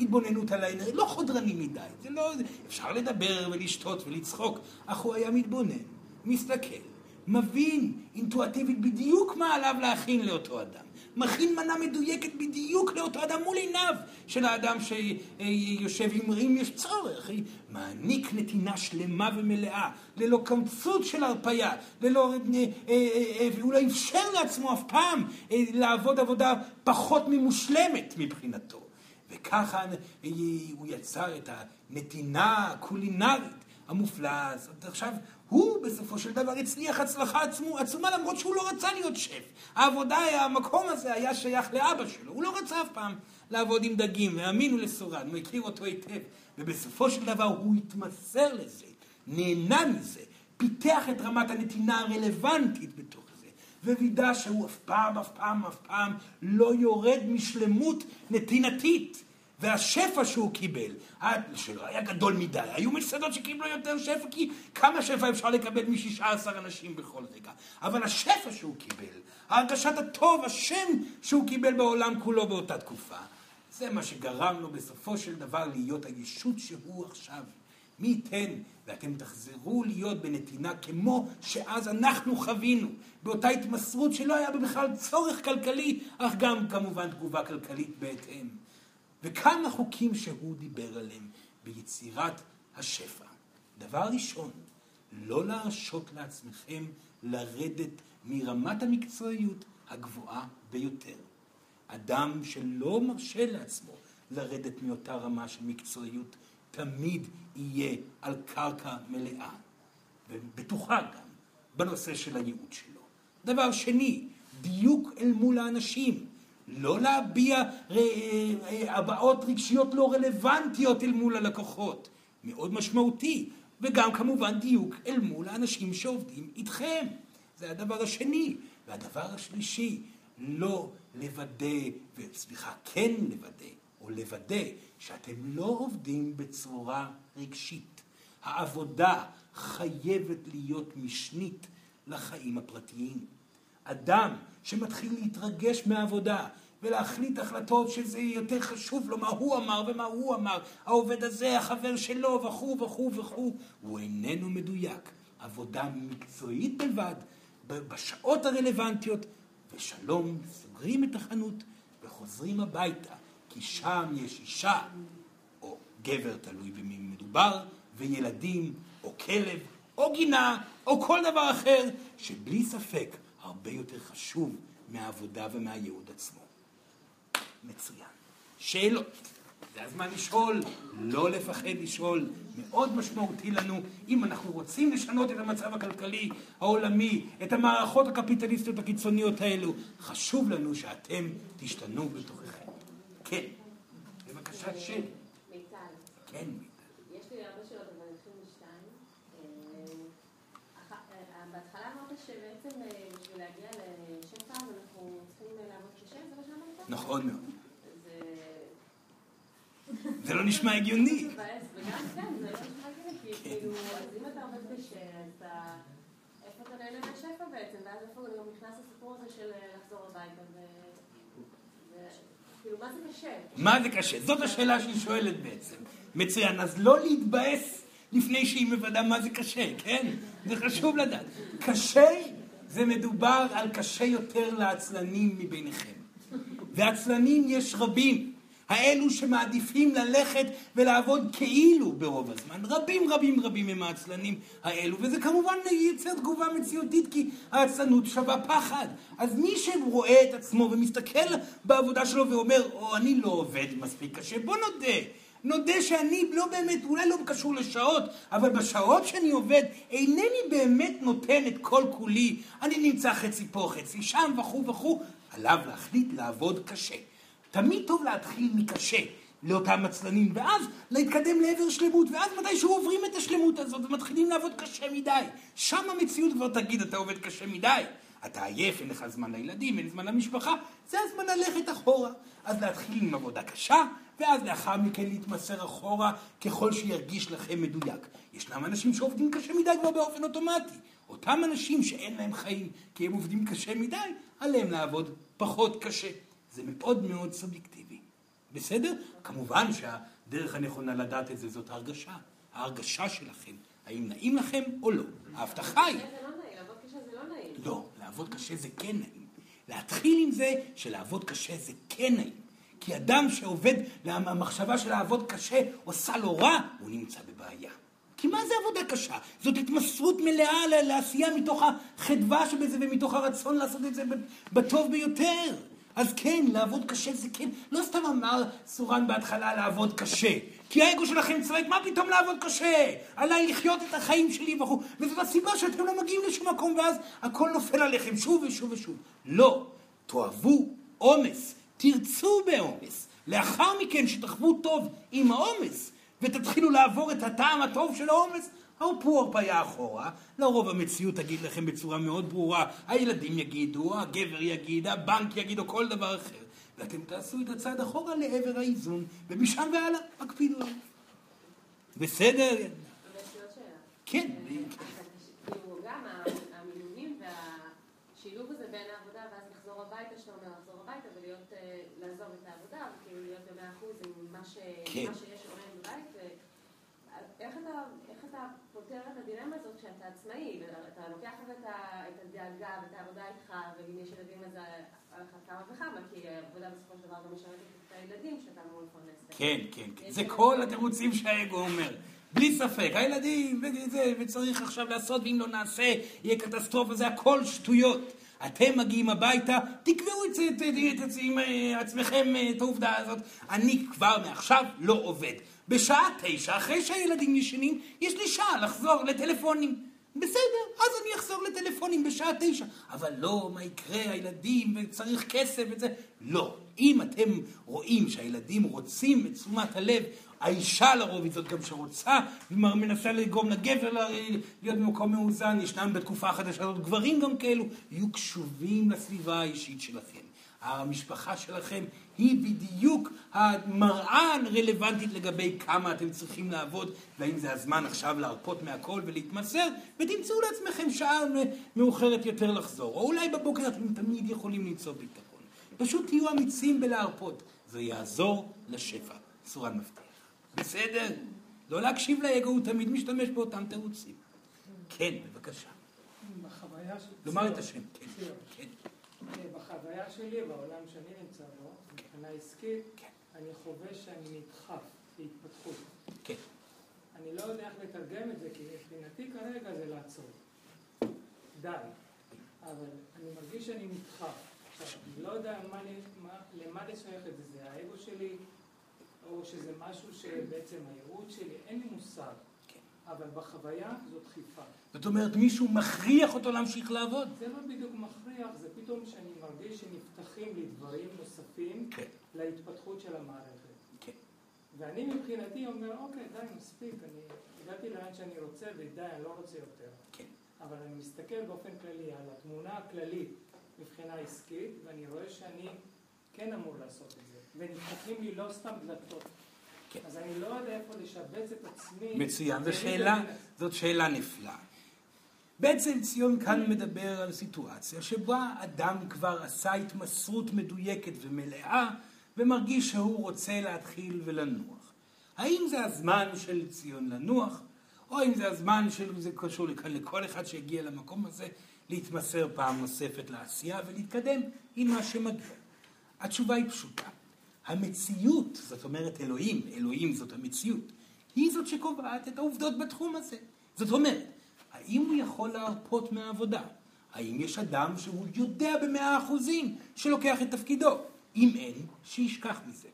התבוננות על העיניים, לא חודרני מדי, זה לא, אפשר לדבר ולשתות ולצחוק, אך הוא היה מתבונן, מסתכל, מבין אינטואטיבית בדיוק מה עליו להכין לאותו אדם. מכין מנה מדויקת בדיוק לאותו אדם מול עיניו של האדם שיושב עם רים יש צורך. מעניק נתינה שלמה ומלאה, ללא קמצות של הרפייה, ללא... אה, אה, אה, והוא לא אפשר לעצמו אף פעם לעבוד עבודה פחות ממושלמת מבחינתו. וככה הוא יצר את הנתינה הקולינרית המופלאה הזאת. עכשיו, הוא בסופו של דבר הצליח הצלחה עצמו, עצומה למרות שהוא לא רצה להיות שף. העבודה, המקום הזה היה שייך לאבא שלו, הוא לא רצה אף פעם לעבוד עם דגים, והאמינו לסורן, הוא הכיר אותו היטב, ובסופו של דבר הוא התמסר לזה, נהנה מזה, פיתח את רמת הנתינה הרלוונטית בתוך זה, ווידא שהוא אף פעם, אף פעם, אף פעם לא יורד משלמות נתינתית. והשפע שהוא קיבל, שלא היה גדול מדי, היו מסעדות שקיבלו יותר שפע, כי כמה שפע אפשר לקבל משישה עשר אנשים בכל רגע. אבל השפע שהוא קיבל, הרגשת הטוב, השם שהוא קיבל בעולם כולו באותה תקופה, זה מה שגרם לו בסופו של דבר להיות הישות שהוא עכשיו. מי ייתן ואתם תחזרו להיות בנתינה כמו שאז אנחנו חווינו, באותה התמסרות שלא היה בכלל צורך כלכלי, אך גם כמובן תגובה כלכלית בהתאם. וכמה חוקים שהוא דיבר עליהם ביצירת השפע. דבר ראשון, לא להרשות לעצמכם לרדת מרמת המקצועיות הגבוהה ביותר. אדם שלא מרשה לעצמו לרדת מאותה רמה של מקצועיות, תמיד יהיה על קרקע מלאה, ובטוחה גם, בנושא של הייעוד שלו. דבר שני, דיוק אל מול האנשים. לא להביע אה, אה, הבעות רגשיות לא רלוונטיות אל מול הלקוחות. מאוד משמעותי. וגם כמובן דיוק אל מול האנשים שעובדים איתכם. זה הדבר השני. והדבר השלישי, לא לוודא, וסליחה, כן לוודא, או לוודא שאתם לא עובדים בצורה רגשית. העבודה חייבת להיות משנית לחיים הפרטיים. אדם שמתחיל להתרגש מהעבודה ולהחליט החלטות שזה יותר חשוב לו מה הוא אמר ומה הוא אמר, העובד הזה, החבר שלו וכו' וכו' וכו', הוא איננו מדויק. עבודה מקצועית בלבד, בשעות הרלוונטיות, ושלום, סוגרים את החנות וחוזרים הביתה, כי שם יש אישה, או גבר, תלוי במי מדובר, וילדים, או כלב, או גינה, או כל דבר אחר, שבלי ספק הרבה יותר חשוב מהעבודה ומהייעוד עצמו. מצוין. שאלות. זה הזמן לשאול, לא לפחד לשאול. מאוד משמעותי לנו, אם אנחנו רוצים לשנות את המצב הכלכלי העולמי, את המערכות הקפיטליסטיות הקיצוניות האלו, חשוב לנו שאתם תשתנו בתוככם. כן. בבקשה. מיטל. כן, מיטל. שבעצם אה, בשביל להגיע לשפע אנחנו צריכים לעבוד קשה, זה מה שאמרת? נכון מאוד. זה לא נשמע הגיוני. וגם כן, זה לא נשמע הגיוני, כי כן. כאילו, אז אם אתה עובד קשה, אז אתה... איפה אתה נהנה מהשפע בעצם? ואז איפה גם נכנס הסיפור הזה של אה, לחזור הביתה ו... כאילו, מה זה קשה? מה זה קשה? זאת השאלה שהיא שואלת בעצם. מצוין, אז לא להתבאס לפני שהיא מוודאה מה זה קשה, כן? זה חשוב לדעת. קשה זה מדובר על קשה יותר לעצלנים מביניכם. ועצלנים יש רבים. האלו שמעדיפים ללכת ולעבוד כאילו ברוב הזמן. רבים רבים רבים הם העצלנים האלו, וזה כמובן ייצר תגובה מציאותית כי העצלנות שווה פחד. אז מי שרואה את עצמו ומסתכל בעבודה שלו ואומר, או אני לא עובד מספיק קשה, בוא נודה. נודה שאני לא באמת, אולי לא קשור לשעות, אבל בשעות שאני עובד, אינני באמת נותן את כל כולי. אני נמצא חצי פה, חצי שם, וכו' וכו', עליו להחליט לעבוד קשה. תמיד טוב להתחיל מקשה לאותם עצלנים, ואז להתקדם לעבר שלמות, ואז מתי שהוא עוברים את השלמות הזאת ומתחילים לעבוד קשה מדי, שם המציאות כבר תגיד, אתה עובד קשה מדי. אתה עייף, אין לך זמן לילדים, אין זמן למשפחה, זה הזמן ללכת אחורה. אז להתחיל עם עבודה קשה, ואז לאחר מכן להתמסר אחורה ככל שירגיש לכם מדויק. ישנם אנשים שעובדים קשה מדי כבר באופן אוטומטי. אותם אנשים שאין להם חיים כי הם עובדים קשה מדי, עליהם לעבוד פחות קשה. זה מאוד מאוד סובייקטיבי. בסדר? כמובן שהדרך הנכונה לדעת את זה זאת הרגשה. ההרגשה שלכם. האם נעים לכם או לא. ההבטחה היא... זה לא נעים, לעבוד קשה זה לא נעים. לא, לעבוד קשה זה כן נעים. להתחיל עם זה שלעבוד קשה זה כן נעים. כי אדם שעובד, המחשבה של לעבוד קשה עושה לו רע, הוא נמצא בבעיה. כי מה זה עבודה קשה? זאת התמסרות מלאה לעשייה מתוך החדווה שבזה ומתוך הרצון לעשות את זה בטוב ביותר. אז כן, לעבוד קשה זה כן. לא סתם אמר סורן בהתחלה לעבוד קשה. כי האגו שלכם צועק, מה פתאום לעבוד קשה? עליי לחיות את החיים שלי וכו'. וזאת הסיבה שאתם לא מגיעים לשום מקום, ואז הכל נופל עליכם שוב ושוב ושוב. לא. תאהבו עומס, תרצו בעומס. לאחר מכן, שתחוו טוב עם העומס, ותתחילו לעבור את הטעם הטוב של העומס, הרפו הרפאיה אחורה, לרוב המציאות תגיד לכם בצורה מאוד ברורה, הילדים יגידו, הגבר יגיד, הבנק יגיד או כל דבר אחר, ואתם תעשו את הצעד אחורה לעבר האיזון, ומשם והלאה, הקפידו עליו. בסדר? כן. כאילו גם המילואים והשילוב הזה בין העבודה ואז לחזור הביתה, שאתה אומר לחזור הביתה ולהיות, לעזוב את העבודה, וכאילו להיות במאה אחוז עם מה שיש בבית, איך אתה פותר את הדילמה הזאת כשאתה עצמאי, ואתה לוקח את הדאגה ואת העבודה איתך, ואם יש ילדים אז על אחת כמה וכמה, כי העבודה בסופו של דבר גם משרתת את הילדים שאתה אמור לפרנס. כן, כן, כן. זה כל התירוצים שהאגו אומר. בלי ספק, הילדים, וזה, וצריך עכשיו לעשות, ואם לא נעשה, יהיה קטסטרופה, זה הכל שטויות. אתם מגיעים הביתה, תקבעו את, את, את, את, עם עצמכם את העובדה הזאת. אני כבר מעכשיו לא עובד. בשעה תשע, אחרי שהילדים ישנים, יש לי שעה לחזור לטלפונים. בסדר, אז אני אחזור לטלפונים בשעה תשע. אבל לא, מה יקרה, הילדים, וצריך כסף וזה. לא. אם אתם רואים שהילדים רוצים את תשומת הלב, האישה לרוב היא זאת גם שרוצה, ומנסה לגרום לגבר להיות במקום מאוזן, ישנם בתקופה החדשה הזאת גברים גם כאלו, יהיו קשובים לסביבה האישית שלכם. המשפחה שלכם היא בדיוק המראה הרלוונטית לגבי כמה אתם צריכים לעבוד, והאם זה הזמן עכשיו להרפות מהכל ולהתמסר, ותמצאו לעצמכם שעה מאוחרת יותר לחזור. או אולי בבוקר אתם תמיד יכולים למצוא ביטחון. פשוט תהיו אמיצים בלהרפות, זה יעזור לשפע. סורן מבטיח. בסדר? לא להקשיב לאגו, הוא תמיד משתמש באותם תירוצים. כן, בבקשה. בחוויה של... לומר את השם, כן. כן. בחוויה שלי, בעולם שאני נמצא בו, מבחינה עסקית, כן. אני חווה שאני נדחף להתפתחות. כן. אני לא יודע איך לתרגם את זה, כי מבחינתי כרגע זה לעצור. די. אבל אני מרגיש שאני נדחף. עכשיו, אני לא יודע מה, מה, למה לשייך את זה, זה האגו שלי, או שזה משהו שבעצם הייעוד שלי, אין לי מושג. אבל בחוויה זאת דחיפה. זאת אומרת, מישהו מכריח אותו להמשיך לעבוד. זה לא בדיוק מכריח, זה פתאום שאני מרגיש שנפתחים לי דברים נוספים כן. להתפתחות של המערכת. כן. ואני מבחינתי אומר, אוקיי, די, מספיק, אני הגעתי לאן שאני רוצה ודי, אני לא רוצה יותר. כן. אבל אני מסתכל באופן כללי על התמונה הכללית מבחינה עסקית, ואני רואה שאני כן אמור לעשות את זה. ונפתחים לי לא סתם דלתות. כן. אז אני לא יודע איפה לשבץ את עצמי. מצוין, זו שאלה, זאת שאלה נפלאה. בעצם ציון כאן מדבר על סיטואציה שבה אדם כבר עשה התמסרות מדויקת ומלאה ומרגיש שהוא רוצה להתחיל ולנוח. האם זה הזמן של ציון לנוח, או האם זה הזמן של, זה קשור לכאן לכל אחד שהגיע למקום הזה, להתמסר פעם נוספת לעשייה ולהתקדם עם מה שמגיע. התשובה היא פשוטה. המציאות, זאת אומרת אלוהים, אלוהים זאת המציאות, היא זאת שקובעת את העובדות בתחום הזה. זאת אומרת, האם הוא יכול להרפות מהעבודה? האם יש אדם שהוא יודע במאה אחוזים שלוקח את תפקידו? אם אין, שישכח מזה.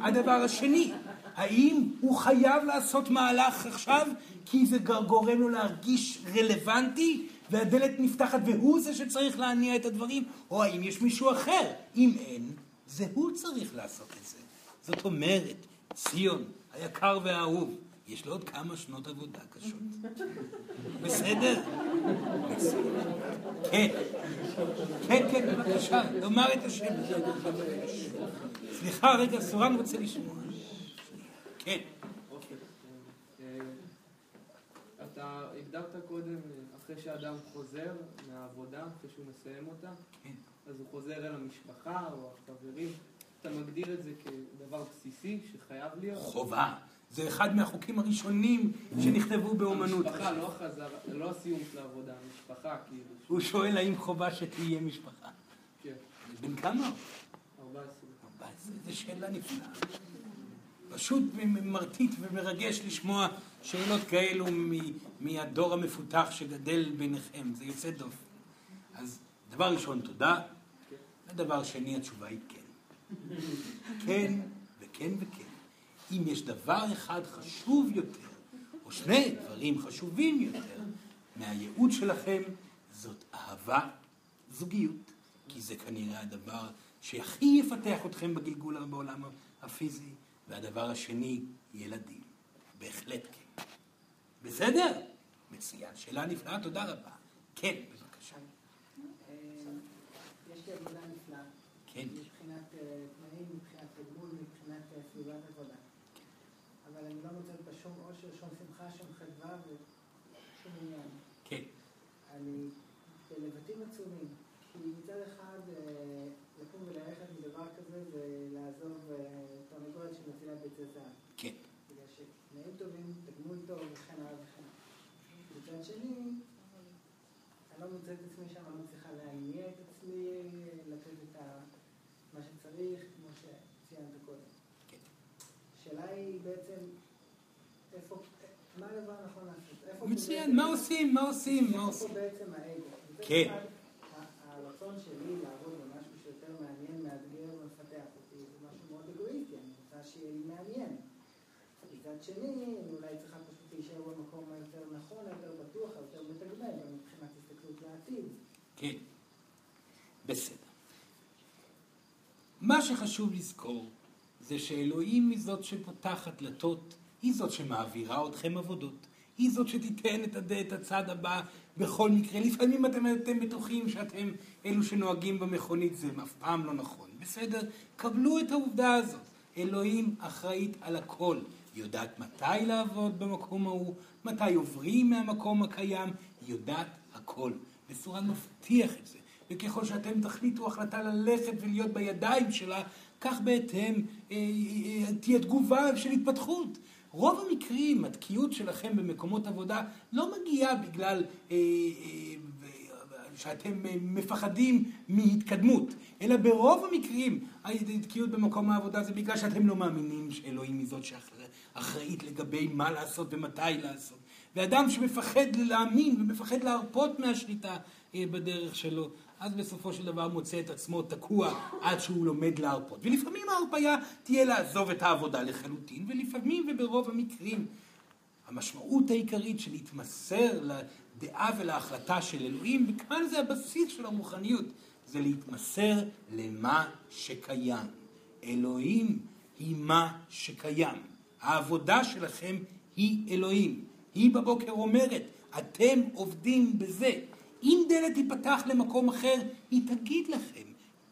הדבר השני, האם הוא חייב לעשות מהלך עכשיו כי זה גורם לו להרגיש רלוונטי והדלת נפתחת והוא זה שצריך להניע את הדברים, או האם יש מישהו אחר? אם אין, זה הוא צריך לעשות את זה. זאת אומרת, ציון, היקר והאהוב, יש לו עוד כמה שנות עבודה קשות. בסדר? כן, כן, כן, בבקשה, לומר את השם. סליחה, רגע, סורן רוצה לשמוע. כן. אתה הגדרת קודם, אחרי שאדם חוזר מהעבודה, אחרי שהוא מסיים אותה, כן. אז הוא חוזר אל המשפחה או החברים. אתה מגדיר את זה כדבר בסיסי שחייב להיות? חובה. זה אחד מהחוקים הראשונים שנכתבו באומנות. המשפחה, לא החזר, לא הסיום של העבודה, המשפחה כאילו. הוא שואל האם חובה שתהיה משפחה. כן, בן כמה? 14. 14. זו שאלה נפלאה. פשוט מרטיט ומרגש לשמוע שאלות כאלו מהדור המפותח שגדל ביניכם. זה יוצא דופן. אז דבר ראשון, תודה. ודבר שני, התשובה היא כן. כן וכן וכן. אם יש דבר אחד חשוב יותר, או שני דברים חשובים יותר, מהייעוד שלכם, זאת אהבה, זוגיות. כי זה כנראה הדבר שהכי יפתח אתכם בגלגול בעולם הפיזי, והדבר השני, ילדים. בהחלט כן. בסדר? מצוין. שאלה נפלאה, תודה רבה. כן, יש לי עבודה נפלאה. כן. מבחינת אה, תנאים, מבחינת תגמול, מבחינת אה, סביבת עבודה. אבל אני לא מוצאת בה שום אושר, שום שמחה, שום חדווה ושום עניין. כן. אני בלבטים עצומים. כי מצד אחד, אה, לקום וללכת מדבר כזה זה לעזוב תרנגולת שמצילה ביצי זהב. כן. בגלל שתנאים טובים, תגמול טוב וכן הלאה וכן הלאה. מצד שני, אני לא מוצא את עצמי שם, לא מצליחה להניע את עצמי, לתת את. מה שצריך, כמו שציינת קודם. כן. השאלה היא בעצם, איפה, מה הדבר הנכון לעשות? איפה מצוין, מה עושים? מה עושים? מה איפה עושים? בעצם האגו? כן. הרצון שלי לעבוד במשהו שיותר מעניין, מאתגר ומפתח אותי, זה משהו מאוד אגואיסטי, אני רוצה שיהיה לי מעניין. מצד שני, אני אולי צריכה פשוט להישאר במקום היותר נכון, היותר בטוח, היותר מתגמל, גם מבחינת הסתכלות לעתיד. כן. בסדר. מה שחשוב לזכור זה שאלוהים היא זאת שפותחת דלתות, היא זאת שמעבירה אתכם עבודות, היא זאת שתיתן את, הד... הצד הבא בכל מקרה. לפעמים אתם, אתם בטוחים שאתם אלו שנוהגים במכונית, זה אף פעם לא נכון. בסדר? קבלו את העובדה הזאת. אלוהים אחראית על הכל. היא יודעת מתי לעבוד במקום ההוא, מתי עוברים מהמקום הקיים, היא יודעת הכל. וסורן מבטיח את זה. וככל שאתם תחליטו החלטה ללכת ולהיות בידיים שלה, כך בהתאם אה, אה, תהיה תגובה של התפתחות. רוב המקרים, התקיעות שלכם במקומות עבודה לא מגיעה בגלל אה, אה, שאתם אה, מפחדים מהתקדמות, אלא ברוב המקרים התקיעות במקום העבודה זה בגלל שאתם לא מאמינים שאלוהים היא זאת שאחראית לגבי מה לעשות ומתי לעשות. ואדם שמפחד להאמין ומפחד להרפות מהשליטה אה, בדרך שלו, אז בסופו של דבר מוצא את עצמו תקוע עד שהוא לומד להרפות. ולפעמים ההרפאיה תהיה לעזוב את העבודה לחלוטין, ולפעמים וברוב המקרים המשמעות העיקרית של להתמסר לדעה ולהחלטה של אלוהים, וכאן זה הבסיס של הרוחניות, זה להתמסר למה שקיים. אלוהים היא מה שקיים. העבודה שלכם היא אלוהים. היא בבוקר אומרת, אתם עובדים בזה. אם דלת תיפתח למקום אחר, היא תגיד לכם,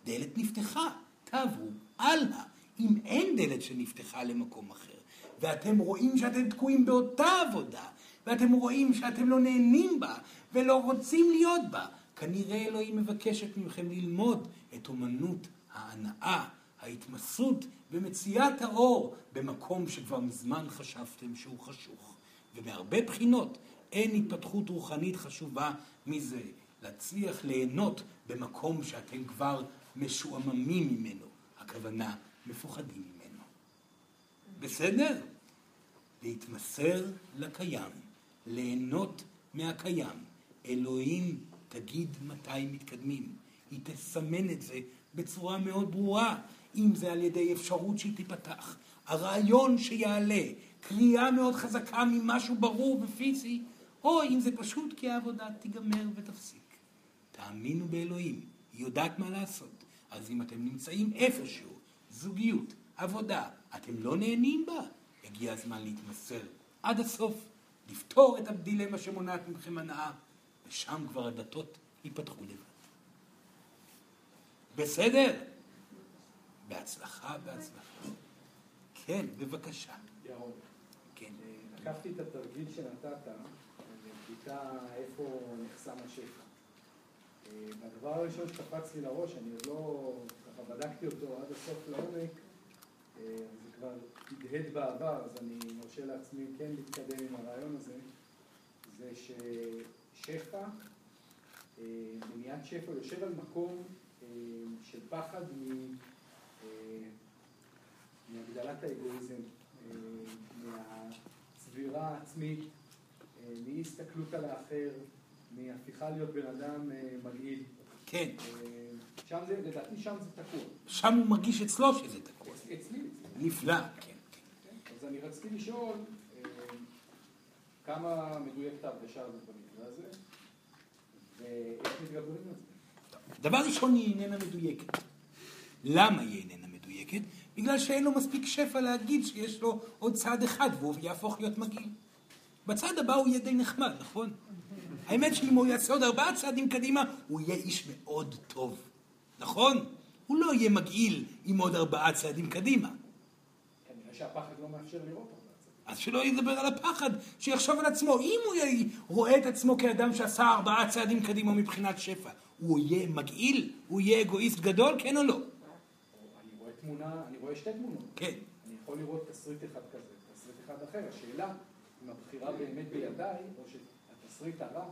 דלת נפתחה, תעברו הלאה. אם אין דלת שנפתחה למקום אחר, ואתם רואים שאתם תקועים באותה עבודה, ואתם רואים שאתם לא נהנים בה, ולא רוצים להיות בה, כנראה אלוהים מבקשת מכם ללמוד את אומנות ההנאה, ההתמסרות ומציאת האור במקום שכבר מזמן חשבתם שהוא חשוך. ומהרבה בחינות אין התפתחות רוחנית חשובה מזה. להצליח ליהנות במקום שאתם כבר משועממים ממנו. הכוונה, מפוחדים ממנו. בסדר? להתמסר לקיים, ליהנות מהקיים. אלוהים תגיד מתי מתקדמים. היא תסמן את זה בצורה מאוד ברורה, אם זה על ידי אפשרות שהיא תיפתח, הרעיון שיעלה, קריאה מאוד חזקה ממשהו ברור ופיזי, או אם זה פשוט כי העבודה תיגמר ותפסיק. תאמינו באלוהים, היא יודעת מה לעשות. אז אם אתם נמצאים איפשהו, זוגיות, עבודה, אתם לא נהנים בה, הגיע הזמן להתמסר עד הסוף, לפתור את הדילמה שמונעת מכם הנאה, ושם כבר הדתות ייפתחו לבד. בסדר? בהצלחה, בהצלחה. כן, בבקשה. ירון, כן. לקחתי את התרגיל שנתת לבדיקה איפה נחסם השפע. אה, והדבר הראשון שקפץ לי לראש, אני עוד לא, ככה בדקתי אותו עד הסוף לעומק, אה, זה כבר הדהד בעבר, אז אני מרשה לעצמי כן להתקדם עם הרעיון הזה, זה ששפע, אה, מניעת שפע יושב על מקום של פחד מ... מהגדלת האגואיזם, מהצבירה העצמית, מאי הסתכלות על האחר, מהפיכה להיות בן אדם אה, מגעיל. כן. אה, שם זה, לדעתי שם זה תקוע. שם הוא מרגיש אצלו שזה תקוע. אצלי, אצלי. נפלא, כן. כן. כן? אז אני רציתי לשאול, אה, כמה מדויקת ההרגשה הזאת במקרה הזה, ואיך מתגברים על זה. דבר ראשון, היא איננה מדויקת. למה היא איננה מדויקת? בגלל שאין לו מספיק שפע להגיד שיש לו עוד צעד אחד והוא יהפוך להיות מגעיל. בצד הבא הוא יהיה די נחמד, נכון? האמת שאם הוא יעשה עוד ארבעה צעדים קדימה, הוא יהיה איש מאוד טוב, נכון? הוא לא יהיה מגעיל עם עוד ארבעה צעדים קדימה. כנראה שהפחד לא מאפשר לראות. אז שלא ידבר על הפחד, שיחשוב על עצמו. אם הוא רואה את עצמו כאדם שעשה ארבעה צעדים קדימה מבחינת שפע, הוא יהיה מגעיל? הוא יהיה אגואיסט גדול? כן או לא? אני רואה תמונה, אני רואה שתי תמונות. כן. אני יכול לראות תסריט אחד כזה, תסריט אחד אחר. השאלה, אם הבחירה באמת בידיי, או שהתסריט הרע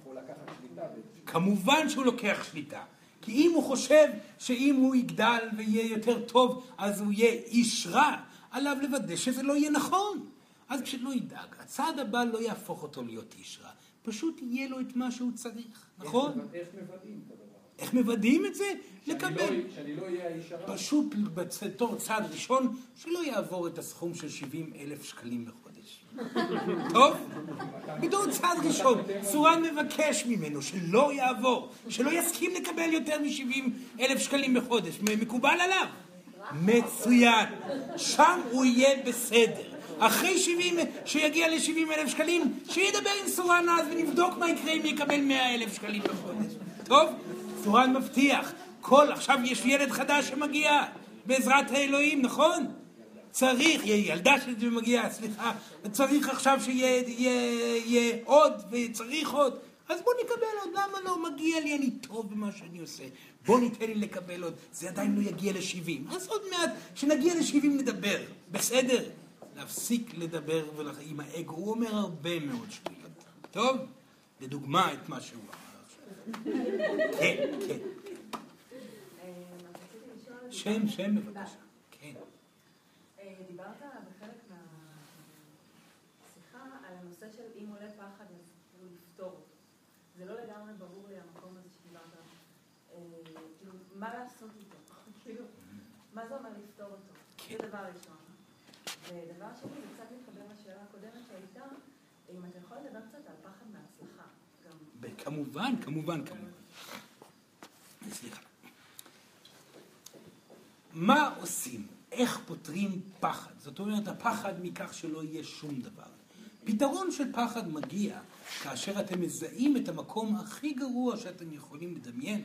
יכול לקחת שליטה. כמובן שהוא לוקח שליטה. כי אם הוא חושב שאם הוא יגדל ויהיה יותר טוב, אז הוא יהיה איש רע, עליו לוודא שזה לא יהיה נכון. אז כשלא ידאג, הצעד הבא לא יהפוך אותו להיות איש רע, פשוט יהיה לו את מה שהוא צריך, נכון? איך, מוודאים את הדבר הזה? איך מוודאים את זה? שאני לקבל. לא- שאני לא אהיה האיש הרע. פשוט בתור צעד ראשון, שלא יעבור את הסכום של 70 אלף שקלים בחודש. טוב? בתור צעד ראשון, צורן מבקש ממנו שלא יעבור, שלא יסכים לקבל יותר מ-70 אלף שקלים בחודש. מקובל עליו? מצוין. שם הוא יהיה בסדר. אחרי 70, שיגיע ל-70 אלף שקלים, שידבר עם סורן אז ונבדוק מה יקרה אם יקבל 100 אלף שקלים בחודש. טוב? סורן מבטיח. כל, עכשיו יש ילד חדש שמגיע, בעזרת האלוהים, נכון? צריך, יהיה ילדה שמגיעה, סליחה, צריך עכשיו שיהיה יהיה, יהיה עוד, וצריך עוד. אז בוא נקבל עוד, למה לא? מגיע לי, אני טוב במה שאני עושה. בוא ניתן לי לקבל עוד, זה עדיין לא יגיע ל-70. אז עוד מעט, כשנגיע ל-70 נדבר, בסדר? להפסיק לדבר ולח... עם האגו, הוא אומר הרבה מאוד שטויות. טוב? לדוגמה את מה שהוא אמר עכשיו. כן, כן. אה, רציתי לשאול... שם, שם בבקשה. דיברת בחלק מהשיחה על הנושא של אם עולה פחד אז הוא לפתור אותו. זה לא לגמרי ברור לי המקום הזה שדיברת. אה, כאילו, מה לעשות איתו? כאילו, מה זה אומר לפתור אותו? כן. זה דבר ראשון. ודבר שני, זה קצת מתחבר לשאלה הקודמת שהייתה, אם אתה יכול לדבר קצת על פחד מהצלחה. כמובן, כמובן, כמובן. סליחה. מה עושים? איך פותרים פחד? זאת אומרת, הפחד מכך שלא יהיה שום דבר. פתרון של פחד מגיע כאשר אתם מזהים את המקום הכי גרוע שאתם יכולים לדמיין,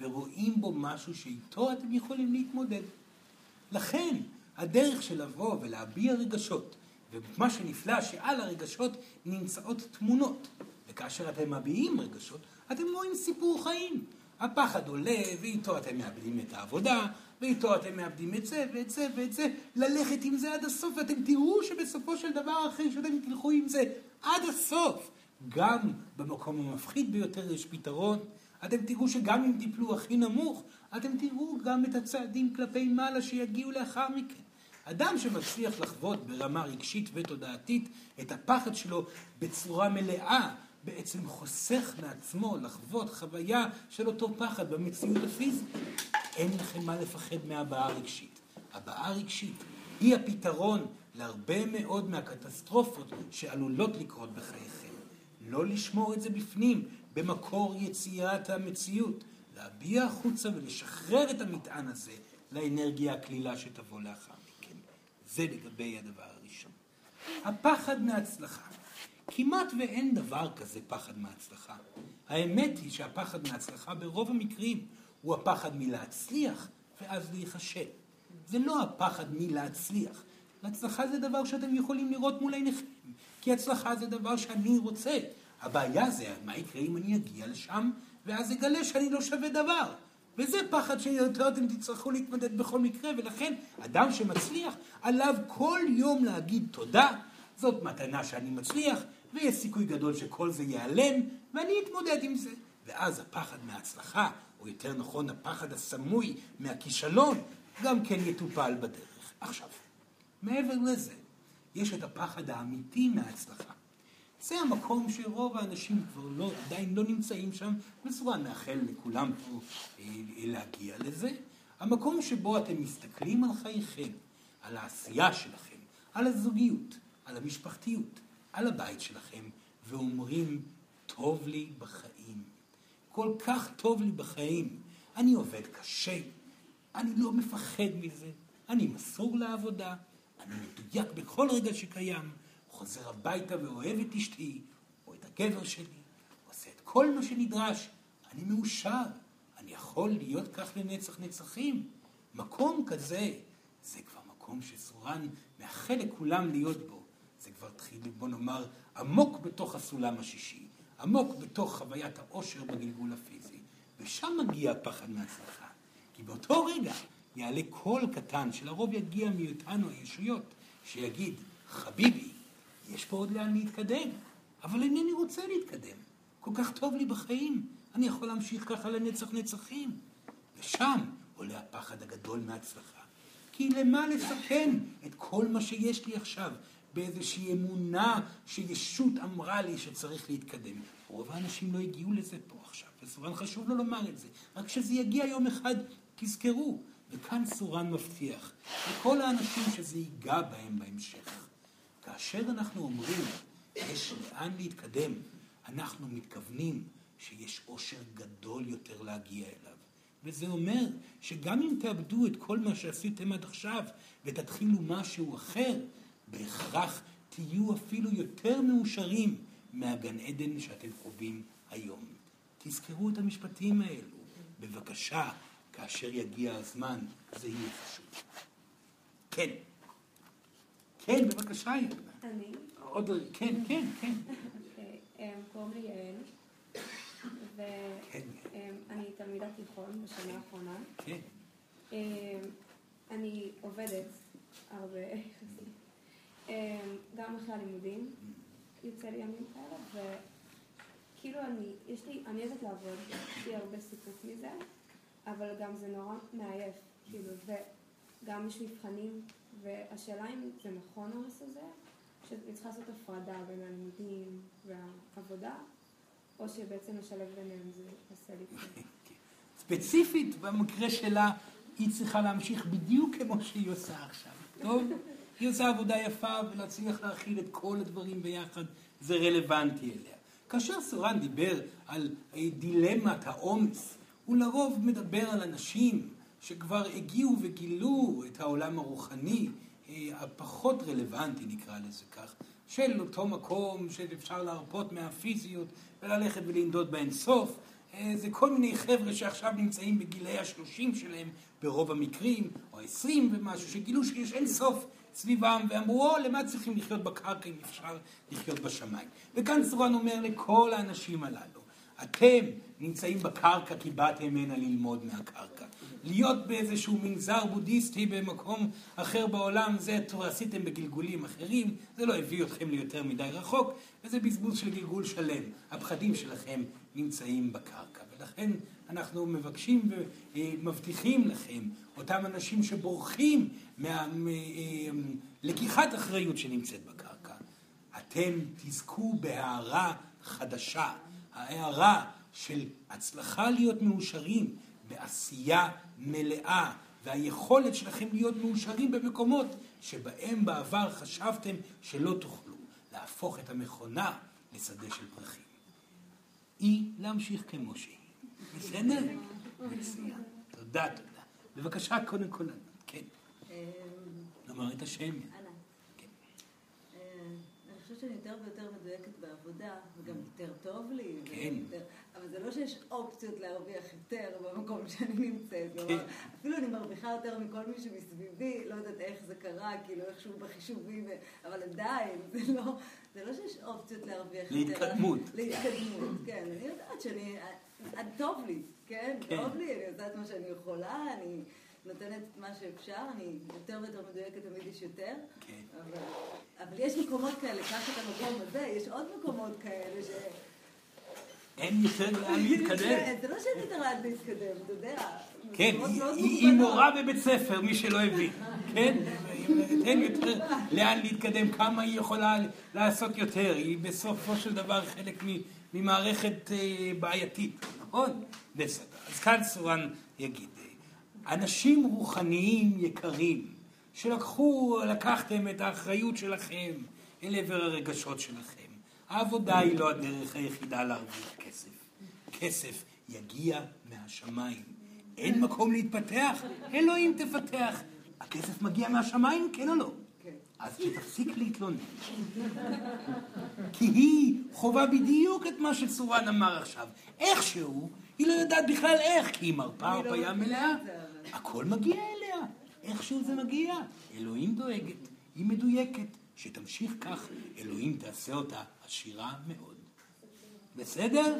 ורואים בו משהו שאיתו אתם יכולים להתמודד. לכן, הדרך של לבוא ולהביע רגשות, ומה שנפלא שעל הרגשות נמצאות תמונות. וכאשר אתם מביעים רגשות, אתם רואים סיפור חיים. הפחד עולה, ואיתו אתם מאבדים את העבודה, ואיתו אתם מאבדים את זה, ואת זה, ואת זה. ללכת עם זה עד הסוף, ואתם תראו שבסופו של דבר, אחרי שאתם תלכו עם זה עד הסוף, גם במקום המפחיד ביותר יש פתרון. אתם תראו שגם אם תיפלו הכי נמוך, אתם תראו גם את הצעדים כלפי מעלה שיגיעו לאחר מכן. אדם שמצליח לחוות ברמה רגשית ותודעתית את הפחד שלו בצורה מלאה, בעצם חוסך מעצמו לחוות חוויה של אותו פחד במציאות הפיזית. אין לכם מה לפחד מהבעה רגשית. הבעה רגשית היא הפתרון להרבה מאוד מהקטסטרופות שעלולות לקרות בחייכם. לא לשמור את זה בפנים, במקור יצירת המציאות. להביע החוצה ולשחרר את המטען הזה לאנרגיה הקלילה שתבוא לאחר מכן. זה לגבי הדבר הראשון. הפחד מהצלחה. כמעט ואין דבר כזה פחד מהצלחה. האמת היא שהפחד מהצלחה ברוב המקרים הוא הפחד מלהצליח ואז להיכשל. זה לא הפחד מלהצליח. הצלחה זה דבר שאתם יכולים לראות מול עיניכם, כי הצלחה זה דבר שאני רוצה. הבעיה זה מה יקרה אם אני אגיע לשם ואז אגלה שאני לא שווה דבר. וזה פחד שיותר אתם תצטרכו להתמודד בכל מקרה, ולכן אדם שמצליח, עליו כל יום להגיד תודה, זאת מתנה שאני מצליח, ויש סיכוי גדול שכל זה ייעלם, ואני אתמודד עם זה. ואז הפחד מההצלחה, או יותר נכון הפחד הסמוי מהכישלון, גם כן יטופל בדרך. עכשיו, מעבר לזה, יש את הפחד האמיתי מההצלחה. זה המקום שרוב האנשים כבר לא, עדיין לא נמצאים שם, וסורן מאחל לכולם פה אה, להגיע לזה. המקום שבו אתם מסתכלים על חייכם, על העשייה שלכם, על הזוגיות, על המשפחתיות, על הבית שלכם, ואומרים, טוב לי בחיים. כל כך טוב לי בחיים. אני עובד קשה, אני לא מפחד מזה, אני מסור לעבודה, אני מדויק בכל רגע שקיים. חוזר הביתה ואוהב את אשתי, או את הגבר שלי, עושה את כל מה שנדרש. אני מאושר, אני יכול להיות כך לנצח נצחים. מקום כזה, זה כבר מקום שסורן מאחל לכולם להיות בו. זה כבר התחיל, בוא נאמר, עמוק בתוך הסולם השישי, עמוק בתוך חוויית העושר בגלגול הפיזי. ושם מגיע הפחד מהצלחה. כי באותו רגע יעלה קול קטן, שלרוב יגיע מאותנו הישויות, שיגיד, חביבי, יש פה עוד לאן להתקדם, אבל אינני רוצה להתקדם. כל כך טוב לי בחיים, אני יכול להמשיך ככה לנצח נצחים. ושם עולה הפחד הגדול מהצלחה. כי למה לסכן את כל מה שיש לי עכשיו באיזושהי אמונה שישות אמרה לי שצריך להתקדם? רוב האנשים לא הגיעו לזה פה עכשיו, וסורן חשוב לו לומר את זה. רק כשזה יגיע יום אחד, תזכרו. וכאן סורן מבטיח לכל האנשים שזה ייגע בהם בהמשך. כאשר אנחנו אומרים, יש לאן להתקדם, אנחנו מתכוונים שיש עושר גדול יותר להגיע אליו. וזה אומר שגם אם תאבדו את כל מה שעשיתם עד עכשיו ותתחילו משהו אחר, בהכרח תהיו אפילו יותר מאושרים מהגן עדן שאתם חווים היום. תזכרו את המשפטים האלו. בבקשה, כאשר יגיע הזמן, זה יהיה חשוב. כן. כן, בבקשה, ילדה. אני? עוד, כן, כן, כן. אה, קוראים לי יעל, כן. ואני תלמידת תיכון בשנה האחרונה. כן. אה, אני עובדת הרבה. אה, גם אחרי הלימודים יוצא לי ימים כאלה, וכאילו אני, יש לי, אני אוהבת לעבוד, יש לי הרבה סיפוק מזה, אבל גם זה נורא מעייף, כאילו, וגם יש מבחנים, והשאלה אם זה נכון העומס הזה, שאני צריכה לעשות הפרדה בין הלימודים והעבודה, או שבעצם לשלב ביניהם זה עושה לי טוב. ספציפית, במקרה שלה, היא צריכה להמשיך בדיוק כמו שהיא עושה עכשיו, טוב? היא עושה עבודה יפה, ולהצליח להכיל את כל הדברים ביחד, זה רלוונטי אליה. כאשר סורן דיבר על דילמת העומס, הוא לרוב מדבר על אנשים שכבר הגיעו וגילו את העולם הרוחני, אה, הפחות רלוונטי נקרא לזה כך, של אותו מקום שאפשר להרפות מהפיזיות וללכת ולנדוד באין סוף. אה, זה כל מיני חבר'ה שעכשיו נמצאים בגילי השלושים שלהם ברוב המקרים, או עשרים ומשהו, שגילו שיש אין סוף סביבם, ואמרו, או, למה צריכים לחיות בקרקע אם אפשר לחיות בשמיים? וכאן סורן אומר לכל האנשים הללו, אתם נמצאים בקרקע כי באתם הנה ללמוד מהקרקע. להיות באיזשהו מנזר בודהיסטי במקום אחר בעולם, זה עשיתם בגלגולים אחרים, זה לא הביא אתכם ליותר מדי רחוק, וזה בזבוז של גלגול שלם. הפחדים שלכם נמצאים בקרקע, ולכן אנחנו מבקשים ומבטיחים לכם, אותם אנשים שבורחים מלקיחת אה, אחריות שנמצאת בקרקע, אתם תזכו בהערה חדשה, ההערה של הצלחה להיות מאושרים בעשייה מלאה, והיכולת שלכם להיות מאושרים במקומות שבהם בעבר חשבתם שלא תוכלו, להפוך את המכונה לשדה של פרחים. היא להמשיך כמו שהיא. בסדר? מצוין. תודה, תודה. בבקשה, קודם כל, כן. אמ, נאמר את השם. כן. אה, אני חושבת שאני יותר ויותר מדויקת בעבודה, וגם יותר טוב לי. כן. ויותר- אבל זה לא שיש אופציות להרוויח יותר במקום שאני נמצאת. כן. כלומר, אפילו אני מרוויחה יותר מכל מי שמסביבי, לא יודעת איך זה קרה, כאילו איכשהו בחישובים, אבל עדיין, זה לא, זה לא שיש אופציות להרוויח יותר. להתקדמות. להתקדמות, כן. אני יודעת שאני, טוב לי, כן? כן. טוב לי, אני עושה את מה שאני יכולה, אני נותנת את מה שאפשר, אני יותר ויותר מדויקת, תמיד יש יותר. כן. אבל, אבל יש מקומות כאלה, קח את המקום הזה, יש עוד מקומות כאלה ש... אין יותר לאן להתקדם. זה לא שאין יותר לאן להתקדם, אתה יודע. כן, היא-. מורה בבית ספר, מי שלא הבין. כן, אין יותר לאן להתקדם, כמה היא יכולה לעשות יותר. היא בסופו של דבר חלק ממערכת אה, בעייתית, נכון? בסדר. אז כאן סורן יגיד, אה, אנשים רוחניים יקרים, שלקחו, לקחתם את האחריות שלכם אל עבר הרגשות שלכם. העבודה היא לא הדרך היחידה להרוויח כסף. כסף יגיע מהשמיים. אין מקום להתפתח, אלוהים תפתח. הכסף מגיע מהשמיים, כן או לא? אז שתפסיק להתלונן. כי היא חווה בדיוק את מה שצורן אמר עכשיו. איכשהו, היא לא יודעת בכלל איך, כי היא לא הרפאיה מבינה מלאה. הכל מגיע אליה, איכשהו זה מגיע. אלוהים דואגת, היא מדויקת. שתמשיך כך, אלוהים תעשה אותה עשירה מאוד. בסדר?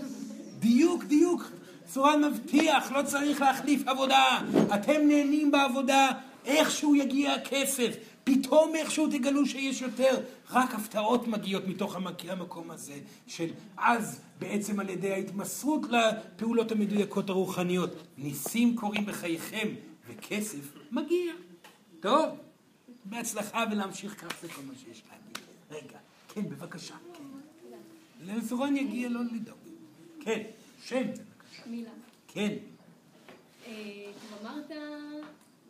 דיוק, דיוק. צורן מבטיח, לא צריך להחליף עבודה. אתם נהנים בעבודה, איכשהו יגיע הכסף. פתאום איכשהו תגלו שיש יותר. רק הפתעות מגיעות מתוך המק- המקום הזה, של אז בעצם על ידי ההתמסרות לפעולות המדויקות הרוחניות. ניסים קורים בחייכם, וכסף מגיע. טוב, בהצלחה ולהמשיך כך זה כל מה שיש להגיד. רגע, כן, בבקשה, כן. לזורן יגיע, לא לדאוג. כן, שם, בבקשה. מילה. כן, אה, כבר אמרת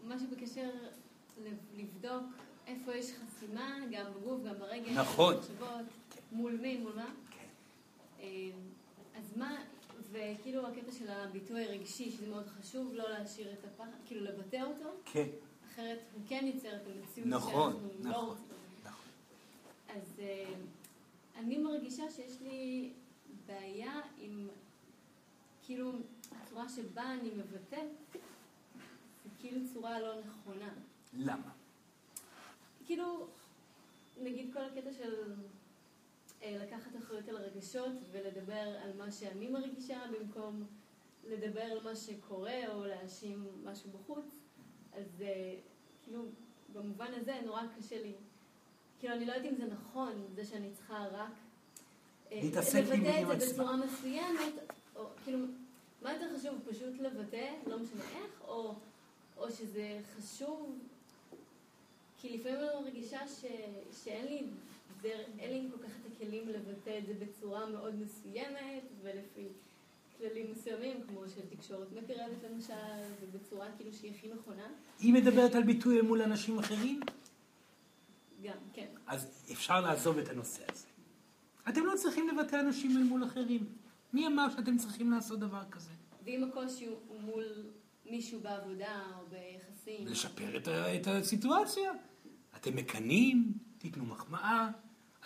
משהו בקשר לב- לבדוק איפה יש חסימה, גם בגוף, גם ברגש, נכון. במחשבות, מול מי, מול מה. כן. אה, אז מה, וכאילו הקטע של הביטוי הרגשי, שזה מאוד חשוב, לא להשאיר את הפחד, כאילו לבטא אותו, כן, אחרת הוא כן ייצר את המציאות נכון, שאנחנו לא נכון, רוצים. נכון. אז אה, אני מרגישה שיש לי בעיה עם, כאילו, הצורה שבה אני מבטאת, זה כאילו צורה לא נכונה. למה? כאילו, נגיד כל הקטע של אה, לקחת אחריות על הרגשות ולדבר על מה שאני מרגישה במקום לדבר על מה שקורה או להאשים משהו בחוץ, אז אה, כאילו, במובן הזה נורא קשה לי. כאילו, אני לא יודעת אם זה נכון, זה שאני צריכה רק אה, לבטא את זה. בצורה מסוימת, או כאילו, מה יותר חשוב, פשוט לבטא, לא משנה איך, או, או שזה חשוב כי לפעמים אני מרגישה ש... שאין לי, דר... אין לי כל כך את הכלים לבטא את זה בצורה מאוד מסוימת, ולפי כללים מסוימים, כמו של תקשורת מקרבת למשל, ובצורה כאילו שהיא הכי נכונה. היא מדברת על ביטוי מול אנשים אחרים, גם, כן. אז אפשר לעזוב את הנושא הזה. אתם לא צריכים לבטא אנשים אל מול אחרים. מי אמר שאתם צריכים לעשות דבר כזה? ואם הקושי הוא מול מישהו בעבודה או ביחסים... לשפר את הסיטואציה. אתם מקנאים, תיתנו מחמאה,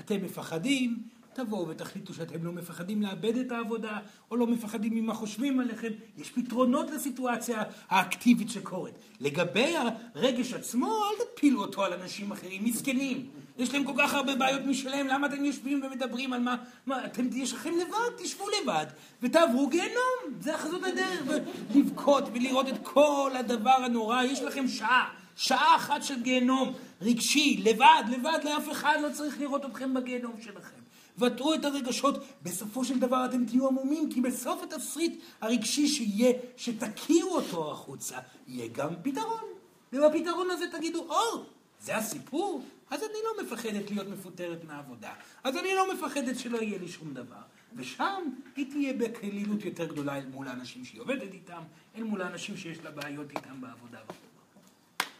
אתם מפחדים, תבואו ותחליטו שאתם לא מפחדים לאבד את העבודה, או לא מפחדים ממה חושבים עליכם. יש פתרונות לסיטואציה האקטיבית שקורית. לגבי הרגש עצמו, אל תפילו אותו על אנשים אחרים, מסכנים. יש להם כל כך הרבה בעיות משלהם, למה אתם יושבים ומדברים על מה... מה אתם, יש לכם לבד, תשבו לבד, ותעברו גיהנום. זה זאת הדרך. לבכות ולראות את כל הדבר הנורא, יש לכם שעה. שעה אחת של גיהנום רגשי, לבד, לבד, לאף אחד לא צריך לראות אתכם בגיהנום שלכם. ותרו את הרגשות, בסופו של דבר אתם תהיו עמומים, כי בסוף התסריט הרגשי שיהיה, שתקיעו אותו החוצה, יהיה גם פתרון. ובפתרון הזה תגידו, או, זה הסיפור? אז אני לא מפחדת להיות מפוטרת מהעבודה. אז אני לא מפחדת שלא יהיה לי שום דבר. ושם היא תהיה בקלילות יותר גדולה אל מול האנשים שהיא עובדת איתם, אל מול האנשים שיש לה בעיות איתם בעבודה.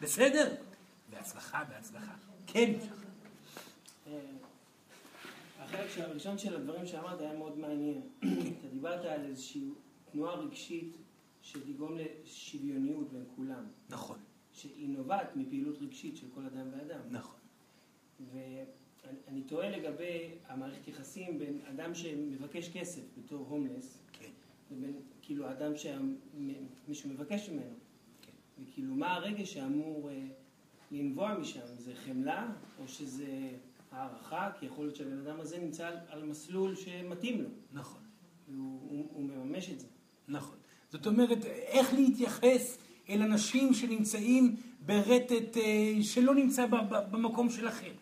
בסדר? בהצלחה, בהצלחה. כן. אה, החלק של- הראשון של הדברים שאמרת היה מאוד מעניין. אתה דיברת על איזושהי תנועה רגשית שתגרום לשוויוניות בין כולם, נכון, שהיא נובעת מפעילות רגשית של כל אדם ואדם. נכון. אני, אני תוהה לגבי המערכת יחסים בין אדם שמבקש כסף בתור הומלס, כן. לבין כאילו האדם שמישהו מבקש ממנו. וכאילו מה הרגש שאמור אה, לנבוע משם? זה חמלה או שזה הערכה? כי יכול להיות שהבן אדם הזה נמצא על, על מסלול שמתאים לו. נכון. והוא הוא, הוא מממש את זה. נכון. זאת אומרת, איך להתייחס אל אנשים שנמצאים ברטט אה, שלא נמצא במקום שלכם.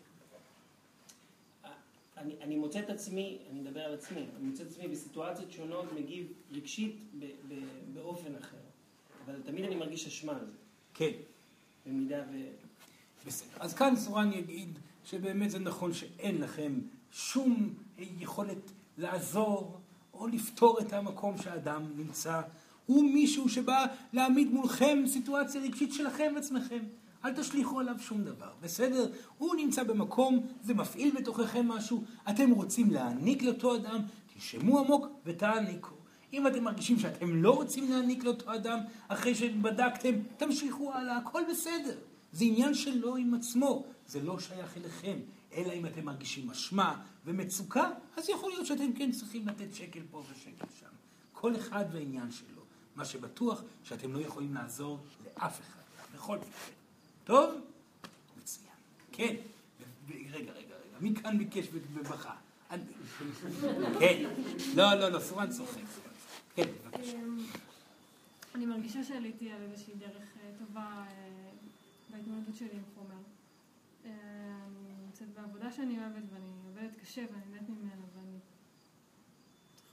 אני, אני מוצא את עצמי, אני מדבר על עצמי, אני מוצא את עצמי בסיטואציות שונות מגיב רגשית ב, ב, באופן אחר. אבל תמיד אני מרגיש אשמה על זה. כן. במידה ו... בסדר. אז כאן סורן יגיד שבאמת זה נכון שאין לכם שום יכולת לעזור או לפתור את המקום שהאדם נמצא. הוא מישהו שבא להעמיד מולכם סיטואציה רגשית שלכם עצמכם. אל תשליכו עליו שום דבר, בסדר? הוא נמצא במקום, זה מפעיל בתוככם משהו, אתם רוצים להעניק לאותו אדם, תשמעו עמוק ותעניקו. אם אתם מרגישים שאתם לא רוצים להעניק לאותו אדם, אחרי שבדקתם, תמשיכו הלאה, הכל בסדר. זה עניין שלו עם עצמו, זה לא שייך אליכם. אלא אם אתם מרגישים אשמה ומצוקה, אז יכול להיות שאתם כן צריכים לתת שקל פה ושקל שם. כל אחד והעניין שלו. מה שבטוח, שאתם לא יכולים לעזור לאף אחד, בכל מקרה. טוב? מצוין. כן. רגע, רגע, רגע. מי כאן ביקש ובכה? כן. לא, לא, לא, סורן צוחק. כן, בבקשה. אמ, אני מרגישה שעליתי על איזושהי דרך אה, טובה אה, בהתמודדות שלי עם חומר. אה, אני נמצאת בעבודה שאני אוהבת ואני עובדת קשה ואני מת ממנה ואני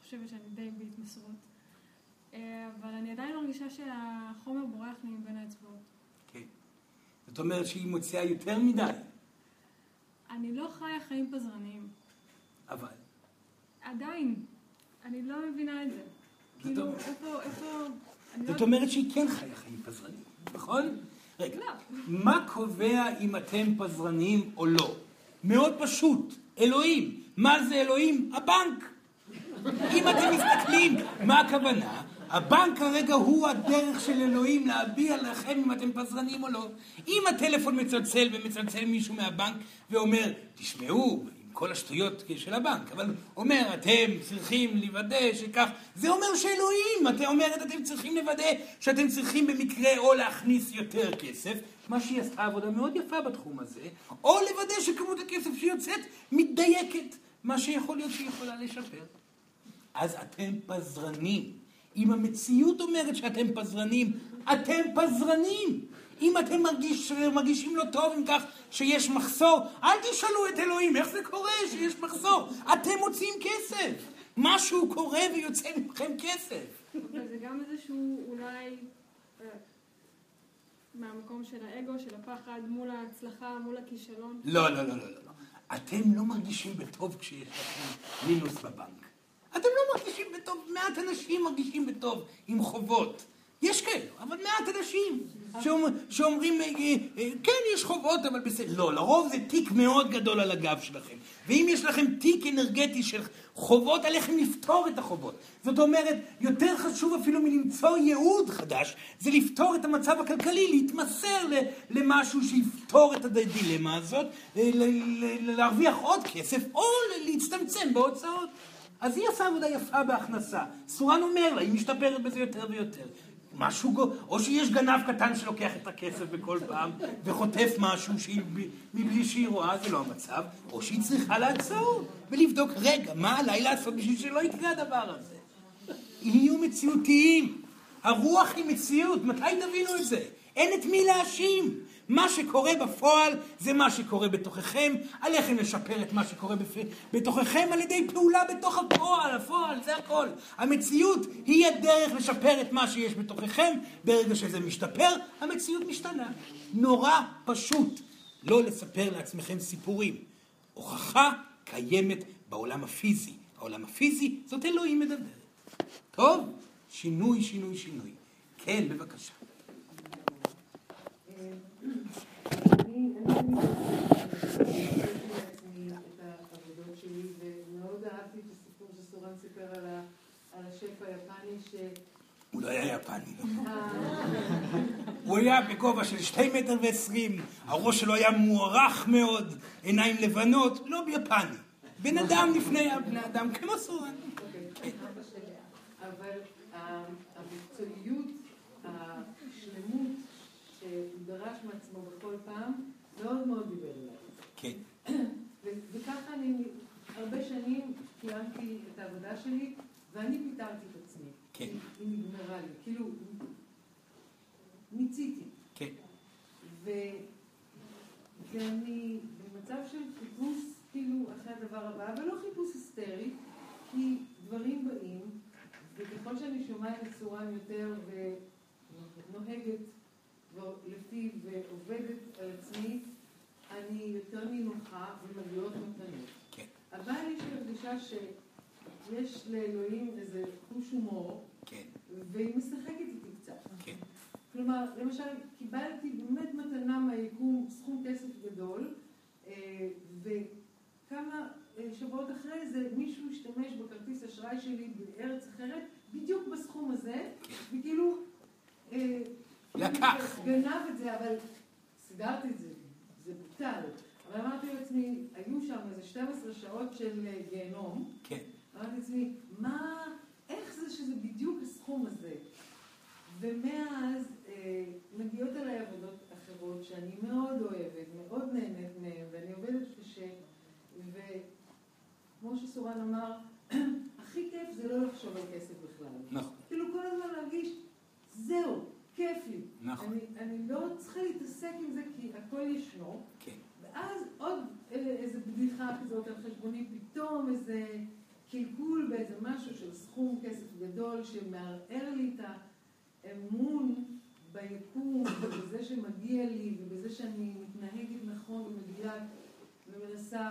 חושבת שאני די בהתמסרות. אבל אני עדיין מרגישה שהחומר בורח לי מבין האצבעות. כן. זאת אומרת שהיא מוציאה יותר מדי. אני לא חיה חיים פזרניים. אבל? עדיין. אני לא מבינה את זה. כאילו, איפה, איפה... זאת לא אומרת שהיא כן חיה חיים פזרניים, נכון? רגע, לא. מה קובע אם אתם פזרניים או לא? מאוד פשוט, אלוהים. מה זה אלוהים? הבנק. אם אתם מסתכלים, מה הכוונה? הבנק כרגע הוא הדרך של אלוהים להביע לכם אם אתם פזרנים או לא. אם הטלפון מצלצל ומצלצל מישהו מהבנק ואומר, תשמעו, כל השטויות של הבנק, אבל אומר, אתם צריכים לוודא שכך, זה אומר שאלוהים, אתה אומרת, אתם צריכים לוודא שאתם צריכים במקרה או להכניס יותר כסף, מה שהיא עשתה עבודה מאוד יפה בתחום הזה, או לוודא שכמות הכסף שיוצאת מתדייקת, מה שיכול להיות שהיא יכולה לשפר. אז אתם פזרנים. אם המציאות אומרת שאתם פזרנים, אתם פזרנים. אם אתם מרגיש, מרגישים לא טוב עם כך שיש מחסור, אל תשאלו את אלוהים איך זה קורה שיש מחסור. אתם מוצאים כסף. משהו קורה ויוצא מכם כסף. אבל זה גם איזשהו אולי אה, מהמקום של האגו, של הפחד, מול ההצלחה, מול הכישלון. לא, לא, לא, לא, לא. אתם לא מרגישים בטוב כשיש לכם מינוס בבנק. אתם לא מרגישים בטוב, מעט אנשים מרגישים בטוב עם חובות. יש כאלו, אבל מעט אנשים שאומרים, אה, אה, כן, יש חובות, אבל בסדר. לא, לרוב זה תיק מאוד גדול על הגב שלכם. ואם יש לכם תיק אנרגטי של חובות, עליכם לפתור את החובות. זאת אומרת, יותר חשוב אפילו מלמצוא ייעוד חדש, זה לפתור את המצב הכלכלי, להתמסר למשהו שיפתור את הדילמה הזאת, להרוויח עוד כסף, או להצטמצם בהוצאות. אז היא עושה עבודה יפה בהכנסה. סורן אומר לה, היא משתפרת בזה יותר ויותר. משהו, או שיש גנב קטן שלוקח את הכסף בכל פעם וחוטף משהו שהיא, מבלי שהיא רואה, זה לא המצב, או שהיא צריכה לעצור ולבדוק, רגע, מה עליי לעשות בשביל שלא יקרה הדבר הזה? יהיו מציאותיים. הרוח היא מציאות, מתי תבינו את זה? אין את מי להאשים. מה שקורה בפועל זה מה שקורה בתוככם, עליכם לשפר את מה שקורה בפ... בתוככם על ידי פעולה בתוך הפועל, הפועל, זה הכל. המציאות היא הדרך לשפר את מה שיש בתוככם, ברגע שזה משתפר, המציאות משתנה. נורא פשוט לא לספר לעצמכם סיפורים. הוכחה קיימת בעולם הפיזי. העולם הפיזי זאת אלוהים מדברת. טוב? שינוי, שינוי, שינוי. כן, בבקשה. מאוד אהבתי את הסיפור שסורן סיפר על השף היפני הוא לא היה יפני. הוא היה בגובה של שתי מטר ועשרים, הראש שלו היה מוערך מאוד, עיניים לבנות, לא יפני. בן אדם לפני בני אדם, כמו סורן. אבל המקצועיות, השלמות שהוא דרש בכל פעם, מאוד מאוד דיבר אליי. כן. וככה אני הרבה שנים קיימתי את העבודה שלי, ואני פיטרתי את עצמי. כן. היא נגמרה לי, כאילו, מיציתי. כן. ו... ואני במצב של חיפוש, כאילו, אחרי הדבר הבא, אבל לא חיפוש היסטרי, כי דברים באים, וככל שאני שומעת את צורן יותר ונוהגת לפי ועובדת על עצמי, אני יותר נינוחה ומגיעות מתנות. כן. אבל יש לי הרגשה שיש לאלוהים איזה חוש הומור, כן. והיא משחקת איתי קצת. כן. כלומר, למשל, קיבלתי באמת מתנה מהיקום, סכום כסף גדול, אה, וכמה אה, שבועות אחרי זה מישהו השתמש בכרטיס אשראי שלי בארץ אחרת, בדיוק בסכום הזה, וכאילו... אה, לקח. גנב את זה, אבל סידרתי את זה, זה בוטל. אבל אמרתי לעצמי, היו שם איזה 12 שעות של גיהנום. כן. אמרתי לעצמי, מה, איך זה שזה בדיוק הסכום הזה? ומאז אה, מגיעות אליי עבודות אחרות שאני מאוד אוהבת, מאוד נהנית מהן, ואני עובדת קשה, וכמו שסורן אמר, הכי כיף זה לא לחשוב על כסף בכלל. נכון. כאילו כל הזמן להרגיש, זהו, כיף לי. נכון. אני, אני לא צריכה להתעסק עם זה כי הכל ישנו. כן. ואז עוד איזה בדיחה כזאת על חשבוני, פתאום איזה קלקול באיזה משהו של סכום כסף גדול שמערער לי את האמון ביקום ובזה שמגיע לי ובזה שאני מתנהגת נכון ומדויק ומנסה,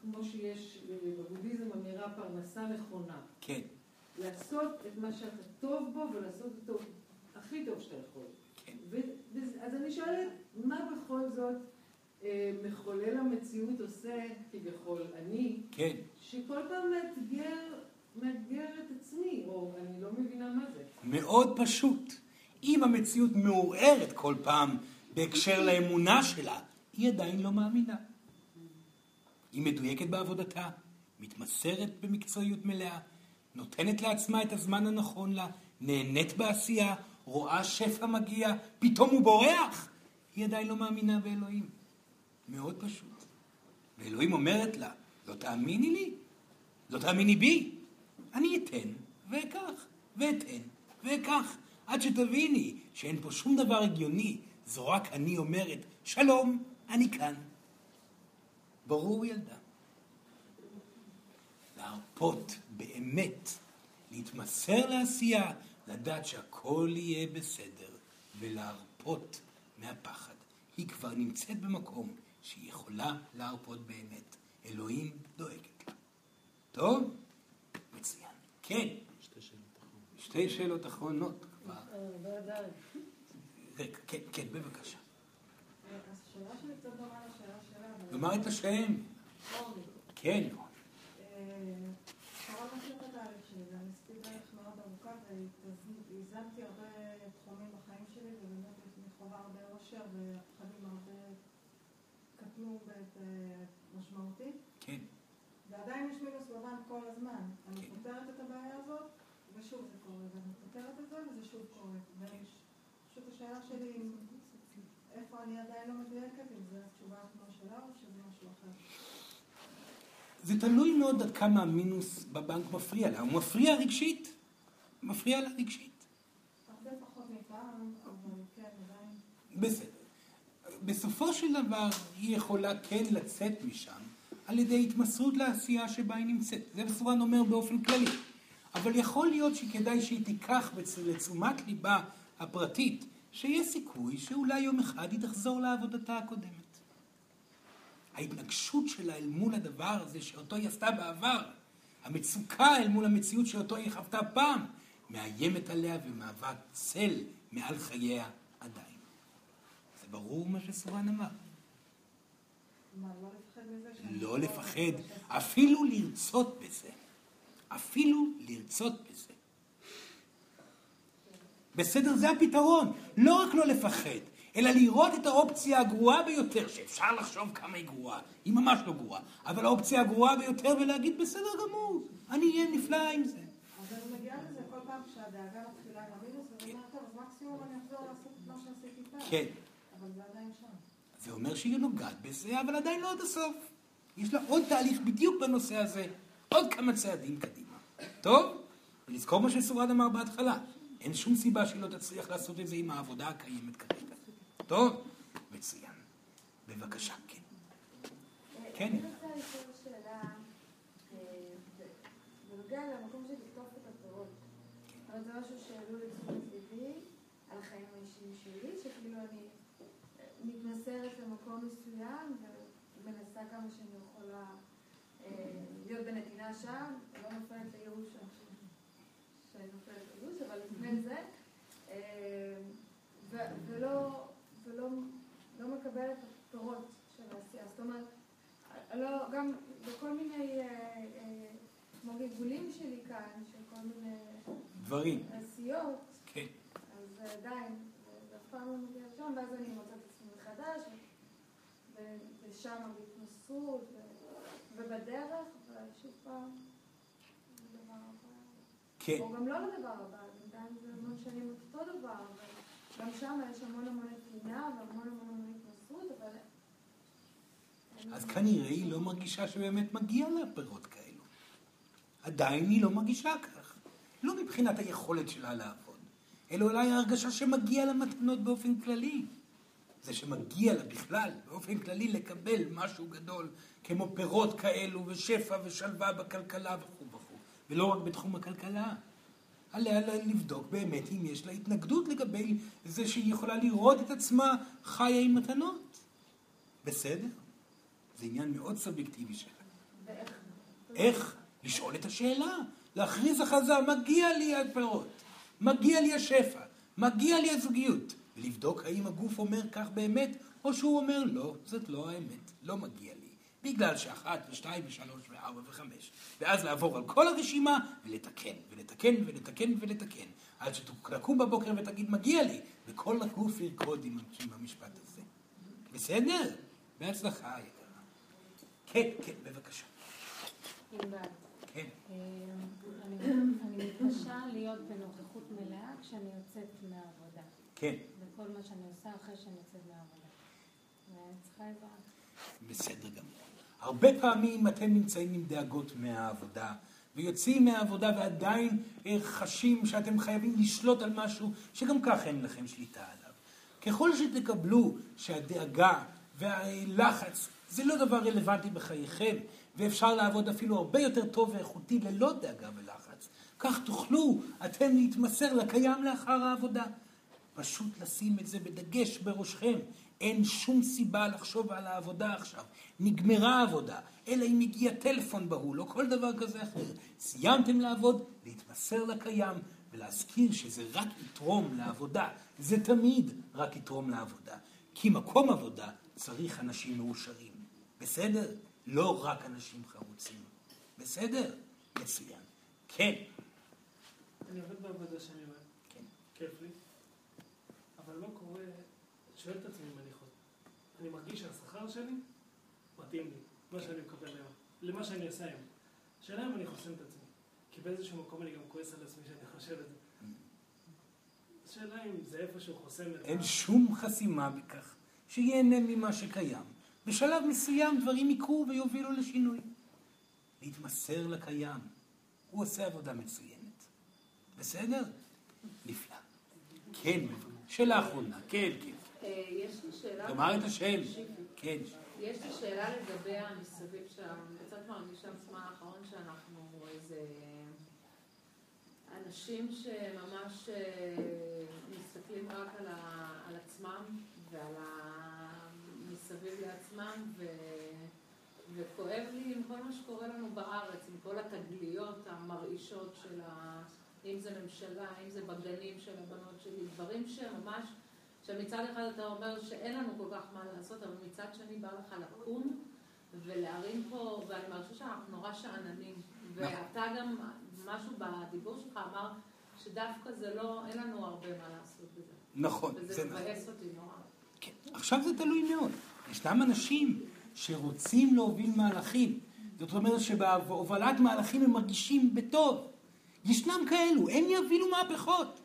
כמו שיש בבודהיזם אמירה פרנסה נכונה. כן. לעשות את מה שאתה טוב בו ולעשות אותו הכי טוב שאתה יכול. כן. אז אני שואלת, מה בכל זאת אה, מחולל המציאות עושה, כביכול אני, כן. שכל פעם מאתגר, מאתגר את עצמי, או אני לא מבינה מה זה. מאוד פשוט. אם המציאות מעורערת כל פעם בהקשר לאמונה שלה, היא עדיין לא מאמינה. היא מדויקת בעבודתה, מתמסרת במקצועיות מלאה, נותנת לעצמה את הזמן הנכון לה, נהנית בעשייה, רואה שפע מגיע, פתאום הוא בורח. היא עדיין לא מאמינה באלוהים. מאוד פשוט. ואלוהים אומרת לה, לא תאמיני לי? לא תאמיני בי? אני אתן ואקח, ואתן ואקח, עד שתביני שאין פה שום דבר הגיוני, זו רק אני אומרת, שלום, אני כאן. ברור ילדה. להרפות באמת, להתמסר לעשייה, לדעת שהכל יהיה בסדר, ולהרפות מהפחד. היא כבר נמצאת במקום שהיא יכולה להרפות באמת. אלוהים דואגת לה. טוב? מצוין. כן. שתי שאלות אחרונות כבר. רגע, כן, כן, בבקשה. השאלה שלי קצת דומה לשאלה שלה. לומר את השם. כן. קראתי את התהליך שלי, ואני עשיתי דרך מאוד ארוכה, והזמתי הרבה תחומים בחיים שלי, ובאמת אני חווה הרבה אושר, והחיים הרבה קטנו משמעותית. כן. ועדיין יש מינוס לבן כל הזמן. אני פותרת את הבעיה הזאת, ושוב זה קורה, ואני פותרת את זה, וזה שוב קורה. ופשוט השאלה שלי, איפה אני עדיין לא מדויקת, אם זו התשובה כמו שלה, או שזה משהו אחר. זה תלוי מאוד עד כמה המינוס בבנק מפריע לה. הוא מפריע רגשית. מפריע לה רגשית. הרבה פחות מפעם, אבל כן, עדיין. בסדר. בסופו של דבר היא יכולה כן לצאת משם על ידי התמסרות לעשייה שבה היא נמצאת. זה בסורן אומר באופן כללי. אבל יכול להיות שכדאי שהיא תיקח לתשומת ליבה הפרטית, שיש סיכוי שאולי יום אחד היא תחזור לעבודתה הקודמת. ההתנגשות שלה אל מול הדבר הזה שאותו היא עשתה בעבר, המצוקה אל מול המציאות שאותו היא חוותה פעם, מאיימת עליה ומהווה צל מעל חייה ברור מה שסורן אמר. מה, לא לפחד מזה? לא לפחד, אפילו לרצות בזה. אפילו לרצות בזה. בסדר? זה הפתרון. לא רק לא לפחד, אלא לראות את האופציה הגרועה ביותר, שאפשר לחשוב כמה היא גרועה, היא ממש לא גרועה, אבל האופציה הגרועה ביותר ולהגיד בסדר גמור, אני אהיה נפלא עם זה. אני מגיעה לזה כל פעם כשהדאגה מתחילה עם המינוס, ואני אומרת, טוב, מקסימום אני אחזור לעשות את מה שעשיתי פעם. כן. אבל זה עדיין שם. זה אומר שהיא נוגעת בזה, אבל עדיין לא עד הסוף. יש לה עוד תהליך בדיוק בנושא הזה, עוד כמה צעדים קדימה. טוב? ולזכור מה שסורד אמר בהתחלה, אין שום סיבה שהיא לא תצליח לעשות את זה עם העבודה הקיימת כרגע. טוב? מצוין. בבקשה, כן. כן. אני רוצה לשאול שאלה אה, בנוגע למקום של לקטוף את הפירות. אבל זה משהו שהעלו לתשומת ליבי על החיים האישיים שלי, שכאילו אני מתמסרת למקום מסוים ומנסה כמה שאני יכולה אה, להיות בנתינה שם, לא נופלת לייאוש שאני נופלת לייאוש, אבל לפני זה, אה, ולא ולא לא מקבלת את הפירות של העשייה. זאת אומרת, לא, גם בכל מיני, אה, אה, כמו גלגולים שלי כאן, של כל מיני דברים. עשיות, כן. אז עדיין, זה אף פעם לא מגיע לשם, ואז אני מוצאת את מחדש, ושם בהתנסות, ובדרך, ושוב פעם, לדבר הבא. כן. או גם לא לדבר הבא, בינתיים זה המון שנים אותו דבר, אבל גם שם יש המון המון נתינה והמון המון המון התנסות, אבל... אז כנראה היא לא מרגישה שבאמת מגיע לה פירות כאלו. עדיין היא לא מרגישה כך. לא מבחינת היכולת שלה לעבוד, אלא אולי ההרגשה שמגיע לה מתנות באופן כללי. זה שמגיע לה בכלל, באופן כללי, לקבל משהו גדול, כמו פירות כאלו, ושפע ושלווה בכלכלה וכו' וכו', ולא רק בתחום הכלכלה. עליה לבדוק באמת אם יש לה התנגדות לגבי זה שהיא יכולה לראות את עצמה חיה עם מתנות. בסדר? זה עניין מאוד סובייקטיבי שלה. ואיך? איך? לשאול את השאלה. להכריז הכרזה, מגיע לי הפירות, מגיע לי השפע, מגיע לי הזוגיות. ולבדוק האם הגוף אומר כך באמת, או שהוא אומר לא, זאת לא האמת, לא מגיע לי. בגלל שאחת ושתיים ושלוש וארבע וחמש. ואז לעבור על כל הרשימה ולתקן, ולתקן ולתקן ולתקן. עד שתקום בבוקר ותגיד מגיע לי, וכל הגוף ירקוד עם המשפט הזה. בסדר? בהצלחה יקרה. כן, כן, בבקשה. כן. אני אני מתקשה להיות בנוכחות מלאה כשאני יוצאת מהעבודה. כן. וכל מה שאני עושה אחרי שאני יוצאת מהעבודה. ואני צריכה עזרה. בסדר גמור. הרבה פעמים אתם נמצאים עם דאגות מהעבודה, ויוצאים מהעבודה ועדיין אה, חשים שאתם חייבים לשלוט על משהו שגם כך אין לכם שליטה עליו. ככל שתקבלו שהדאגה והלחץ זה לא דבר רלוונטי בחייכם, ואפשר לעבוד אפילו הרבה יותר טוב ואיכותי ללא דאגה ולחץ, כך תוכלו אתם להתמסר לקיים לאחר העבודה. פשוט לשים את זה בדגש בראשכם. אין שום סיבה לחשוב על העבודה עכשיו. נגמרה העבודה, אלא אם הגיע טלפון בהול או כל דבר כזה אחר. סיימתם לעבוד, להתמסר לקיים ולהזכיר שזה רק יתרום לעבודה. זה תמיד רק יתרום לעבודה. כי מקום עבודה צריך אנשים מאושרים. בסדר? לא רק אנשים חרוצים. בסדר? מצוין. כן. אני עובד בעבודה שאני אוהב. כן. כיף לי. שואל את עצמי אם אני חוזר. אני מרגיש שהשכר שלי מתאים לי, מה שאני מקבל היום, למה שאני עושה היום. השאלה אם אני חוסם את עצמי. כי באיזשהו מקום אני גם כועס על עצמי שאני חושב את זה. השאלה אם זה איפשהו חוסם את אין שום חסימה בכך שיהנה ממה שקיים. בשלב מסוים דברים יקרו ויובילו לשינוי. להתמסר לקיים. הוא עושה עבודה מצוינת. בסדר? נפלא. כן, שאלה אחרונה. כן, כן. אה, יש לי שאלה... תאמר את השם. כן. יש לי שאלה לגבי המסביב שם. קצת מרגישה בזמן האחרון שאנחנו איזה אנשים שממש אה, מסתכלים רק על, ה... על עצמם ועל המסביב לעצמם ו... וכואב לי עם כל מה שקורה לנו בארץ, עם כל התגליות המרעישות של ה... אם זה ממשלה, אם זה בגנים של הבנות שלי, דברים שממש, שמצד אחד אתה אומר שאין לנו כל כך מה לעשות, אבל מצד שני בא לך לקום ולהרים פה, ואני מרגישה שאנחנו נורא שאננים. ואתה גם, משהו בדיבור שלך אמר שדווקא זה לא, אין לנו הרבה מה לעשות בזה. נכון, זה וזה נכון. מבאס אותי נורא. עכשיו זה תלוי מאוד. ישנם אנשים שרוצים להוביל מהלכים. זאת אומרת שבהובלת מהלכים הם מרגישים בטוב. ישנם כאלו, הם יובילו מהפכות.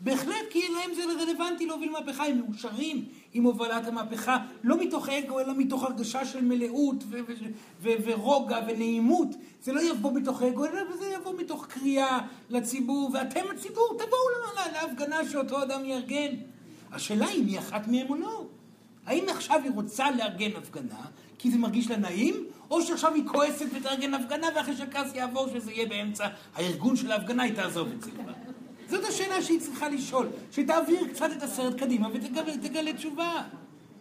בהחלט, כי להם זה רלוונטי להוביל מהפכה, הם מאושרים עם הובלת המהפכה, לא מתוך אגו, אלא מתוך הרגשה של מלאות ו- ו- ו- ורוגע ונעימות. זה לא יבוא מתוך אגו, אלא זה יבוא מתוך קריאה לציבור, ואתם הציבור, תבואו לה- להפגנה שאותו אדם יארגן. השאלה היא היא אחת מהם או לא. האם עכשיו היא רוצה לארגן הפגנה, כי זה מרגיש לה נעים, או שעכשיו היא כועסת ותארגן הפגנה, ואחרי שהכעס יעבור, שזה יהיה באמצע הארגון של ההפגנה, היא תעזוב את זה כבר. זאת השאלה שהיא צריכה לשאול, שתעביר קצת את הסרט קדימה ותגלה תשובה.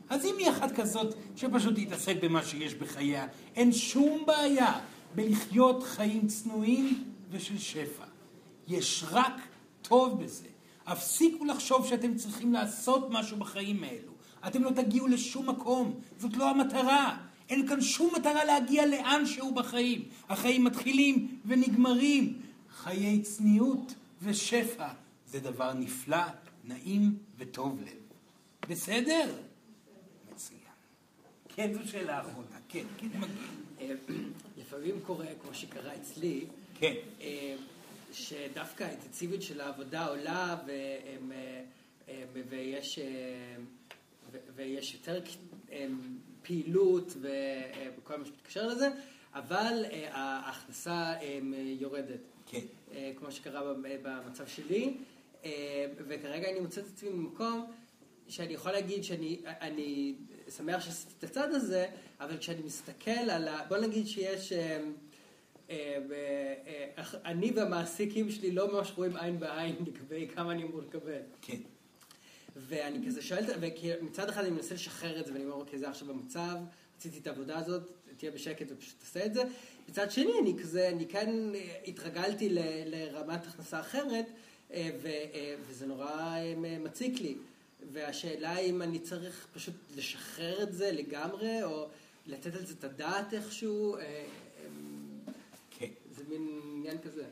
אז אם היא אחת כזאת שפשוט תתעסק במה שיש בחייה, אין שום בעיה בלחיות חיים צנועים ושל שפע. יש רק טוב בזה. הפסיקו לחשוב שאתם צריכים לעשות משהו בחיים האלו. אתם לא תגיעו לשום מקום, זאת לא המטרה. אין כאן שום מטרה להגיע לאן שהוא בחיים. החיים מתחילים ונגמרים. חיי צניעות ושפע זה דבר נפלא, נעים וטוב לב. בסדר? מצוין. כן, זו שאלה אחרונה. כן, כן, מגיע. לפעמים קורה, כמו שקרה אצלי, כן. אה, שדווקא האינטנסיביות של העבודה עולה והם, אה, אה, ויש, אה, ויש יותר אה, פעילות אה, וכל מה שמתקשר לזה, אבל אה, ההכנסה אה, יורדת. כן. אה, כמו שקרה במצב שלי, אה, וכרגע אני מוצא את עצמי במקום שאני יכול להגיד שאני אני שמח שעשיתי את הצד הזה, אבל כשאני מסתכל על ה... בוא נגיד שיש... אה, אני והמעסיקים שלי לא ממש רואים עין בעין לגבי כמה אני אמור לקבל. כן. ואני כזה שואל, ומצד אחד אני מנסה לשחרר את זה, ואני אומר, אוקיי, זה עכשיו במצב, עשיתי את העבודה הזאת, תהיה בשקט ופשוט תעשה את זה. מצד שני, אני כזה, אני כן אה, התרגלתי ל- לרמת הכנסה אחרת, אה, ו- אה, וזה נורא מציק לי. והשאלה אם אני צריך פשוט לשחרר את זה לגמרי, או לתת על זה את הדעת איכשהו, כן. זה מין עניין כזה.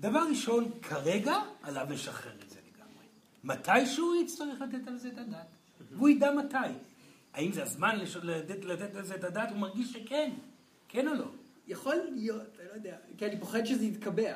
דבר ראשון, כרגע עליו לשחרר את זה לגמרי. מתישהו יצטרך לתת על זה את הדעת. והוא ידע מתי. האם זה הזמן לתת על זה את הדעת? הוא מרגיש שכן. כן או לא? יכול להיות, אני לא יודע, כי אני פוחד שזה יתקבע.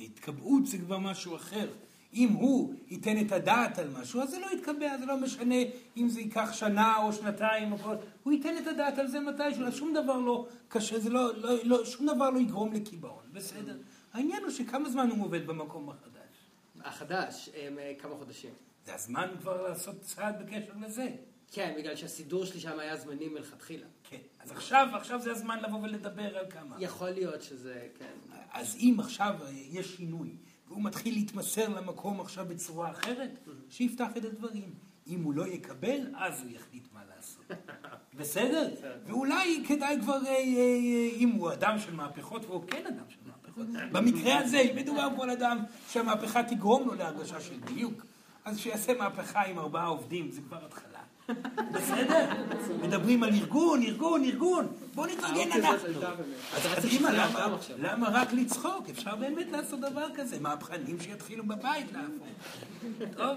התקבעות זה כבר משהו אחר. אם הוא ייתן את הדעת על משהו, אז זה לא יתקבע, זה לא משנה אם זה ייקח שנה או שנתיים או כל... הוא ייתן את הדעת על זה מתישהו, אז שום דבר לא קשה, זה לא, לא, לא, שום דבר לא יגרום לקיבעון, בסדר. העניין הוא שכמה זמן הוא עובד במקום החדש. החדש, הם, אה, כמה חודשים. זה הזמן כבר לעשות צעד בקשר לזה. כן, בגלל שהסידור שלי שם היה זמני מלכתחילה. כן. אז עכשיו, עכשיו זה הזמן לבוא ולדבר על כמה. יכול להיות שזה, כן. אז אם עכשיו אה, יש שינוי, והוא מתחיל להתמסר למקום עכשיו בצורה אחרת, שיפתח את הדברים. אם הוא לא יקבל, אז הוא יחליט מה לעשות. בסדר? ואולי כדאי כבר, אה, אה, אם הוא אדם של מהפכות, והוא כן אדם של מהפכות, במקרה הזה, אם מדובר פה על אדם שהמהפכה תגרום לו להרגשה של דיוק, אז שיעשה מהפכה עם ארבעה עובדים, זה כבר התחלה. בסדר? מדברים על ארגון, ארגון, ארגון. בואו נתארגן האופציה אנחנו. הזאת הייתה באמת. אז קדימה, למה- רק לצחוק? אפשר באמת לעשות דבר כזה. מהפכנים שיתחילו בבית להפוך. טוב,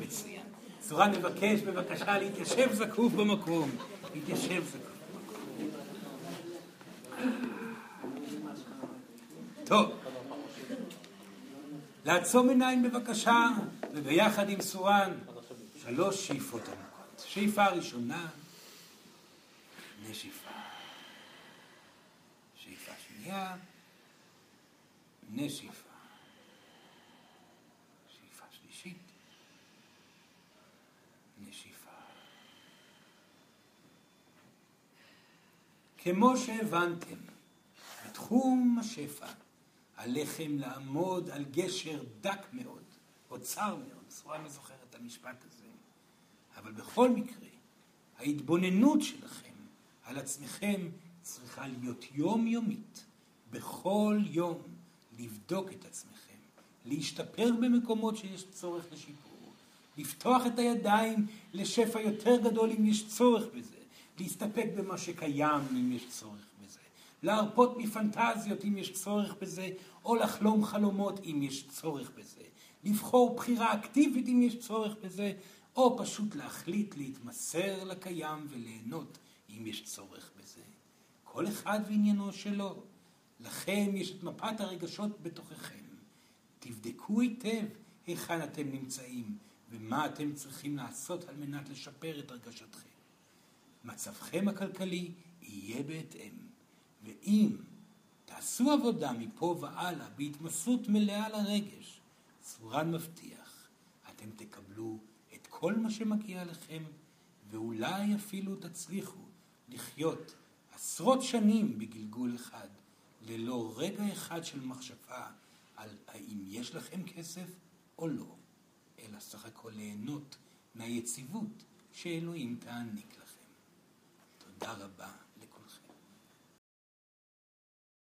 מצוין. צורה נבקש בבקשה להתיישב זקוף במקום. להתיישב זקוף. טוב. לעצום עיניים בבקשה, וביחד עם סורן, שלוש שאיפות עמוקות. שאיפה ראשונה, נשיפה. שאיפה שנייה, נשיפה. שאיפה שלישית, נשיפה. כמו שהבנתם, בתחום השפע עליכם לעמוד על גשר דק מאוד, או צר מאוד, סורן לא זוכר את המשפט הזה, אבל בכל מקרה, ההתבוננות שלכם על עצמכם צריכה להיות יומיומית, בכל יום לבדוק את עצמכם, להשתפר במקומות שיש צורך לשיפור, לפתוח את הידיים לשפע יותר גדול אם יש צורך בזה, להסתפק במה שקיים אם יש צורך בזה, להרפות מפנטזיות אם יש צורך בזה, או לחלום חלומות אם יש צורך בזה, לבחור בחירה אקטיבית אם יש צורך בזה, או פשוט להחליט להתמסר לקיים וליהנות אם יש צורך בזה. כל אחד ועניינו שלו. לכם יש את מפת הרגשות בתוככם. תבדקו היטב היכן אתם נמצאים ומה אתם צריכים לעשות על מנת לשפר את הרגשתכם. מצבכם הכלכלי יהיה בהתאם, ואם תעשו עבודה מפה והלאה בהתמסרות מלאה לרגש, צורן מבטיח, אתם תקבלו כל מה שמגיע לכם, ואולי אפילו תצליחו לחיות עשרות שנים בגלגול אחד, ללא רגע אחד של מחשבה על האם יש לכם כסף או לא, אלא סך הכל ליהנות מהיציבות שאלוהים תעניק לכם. תודה רבה.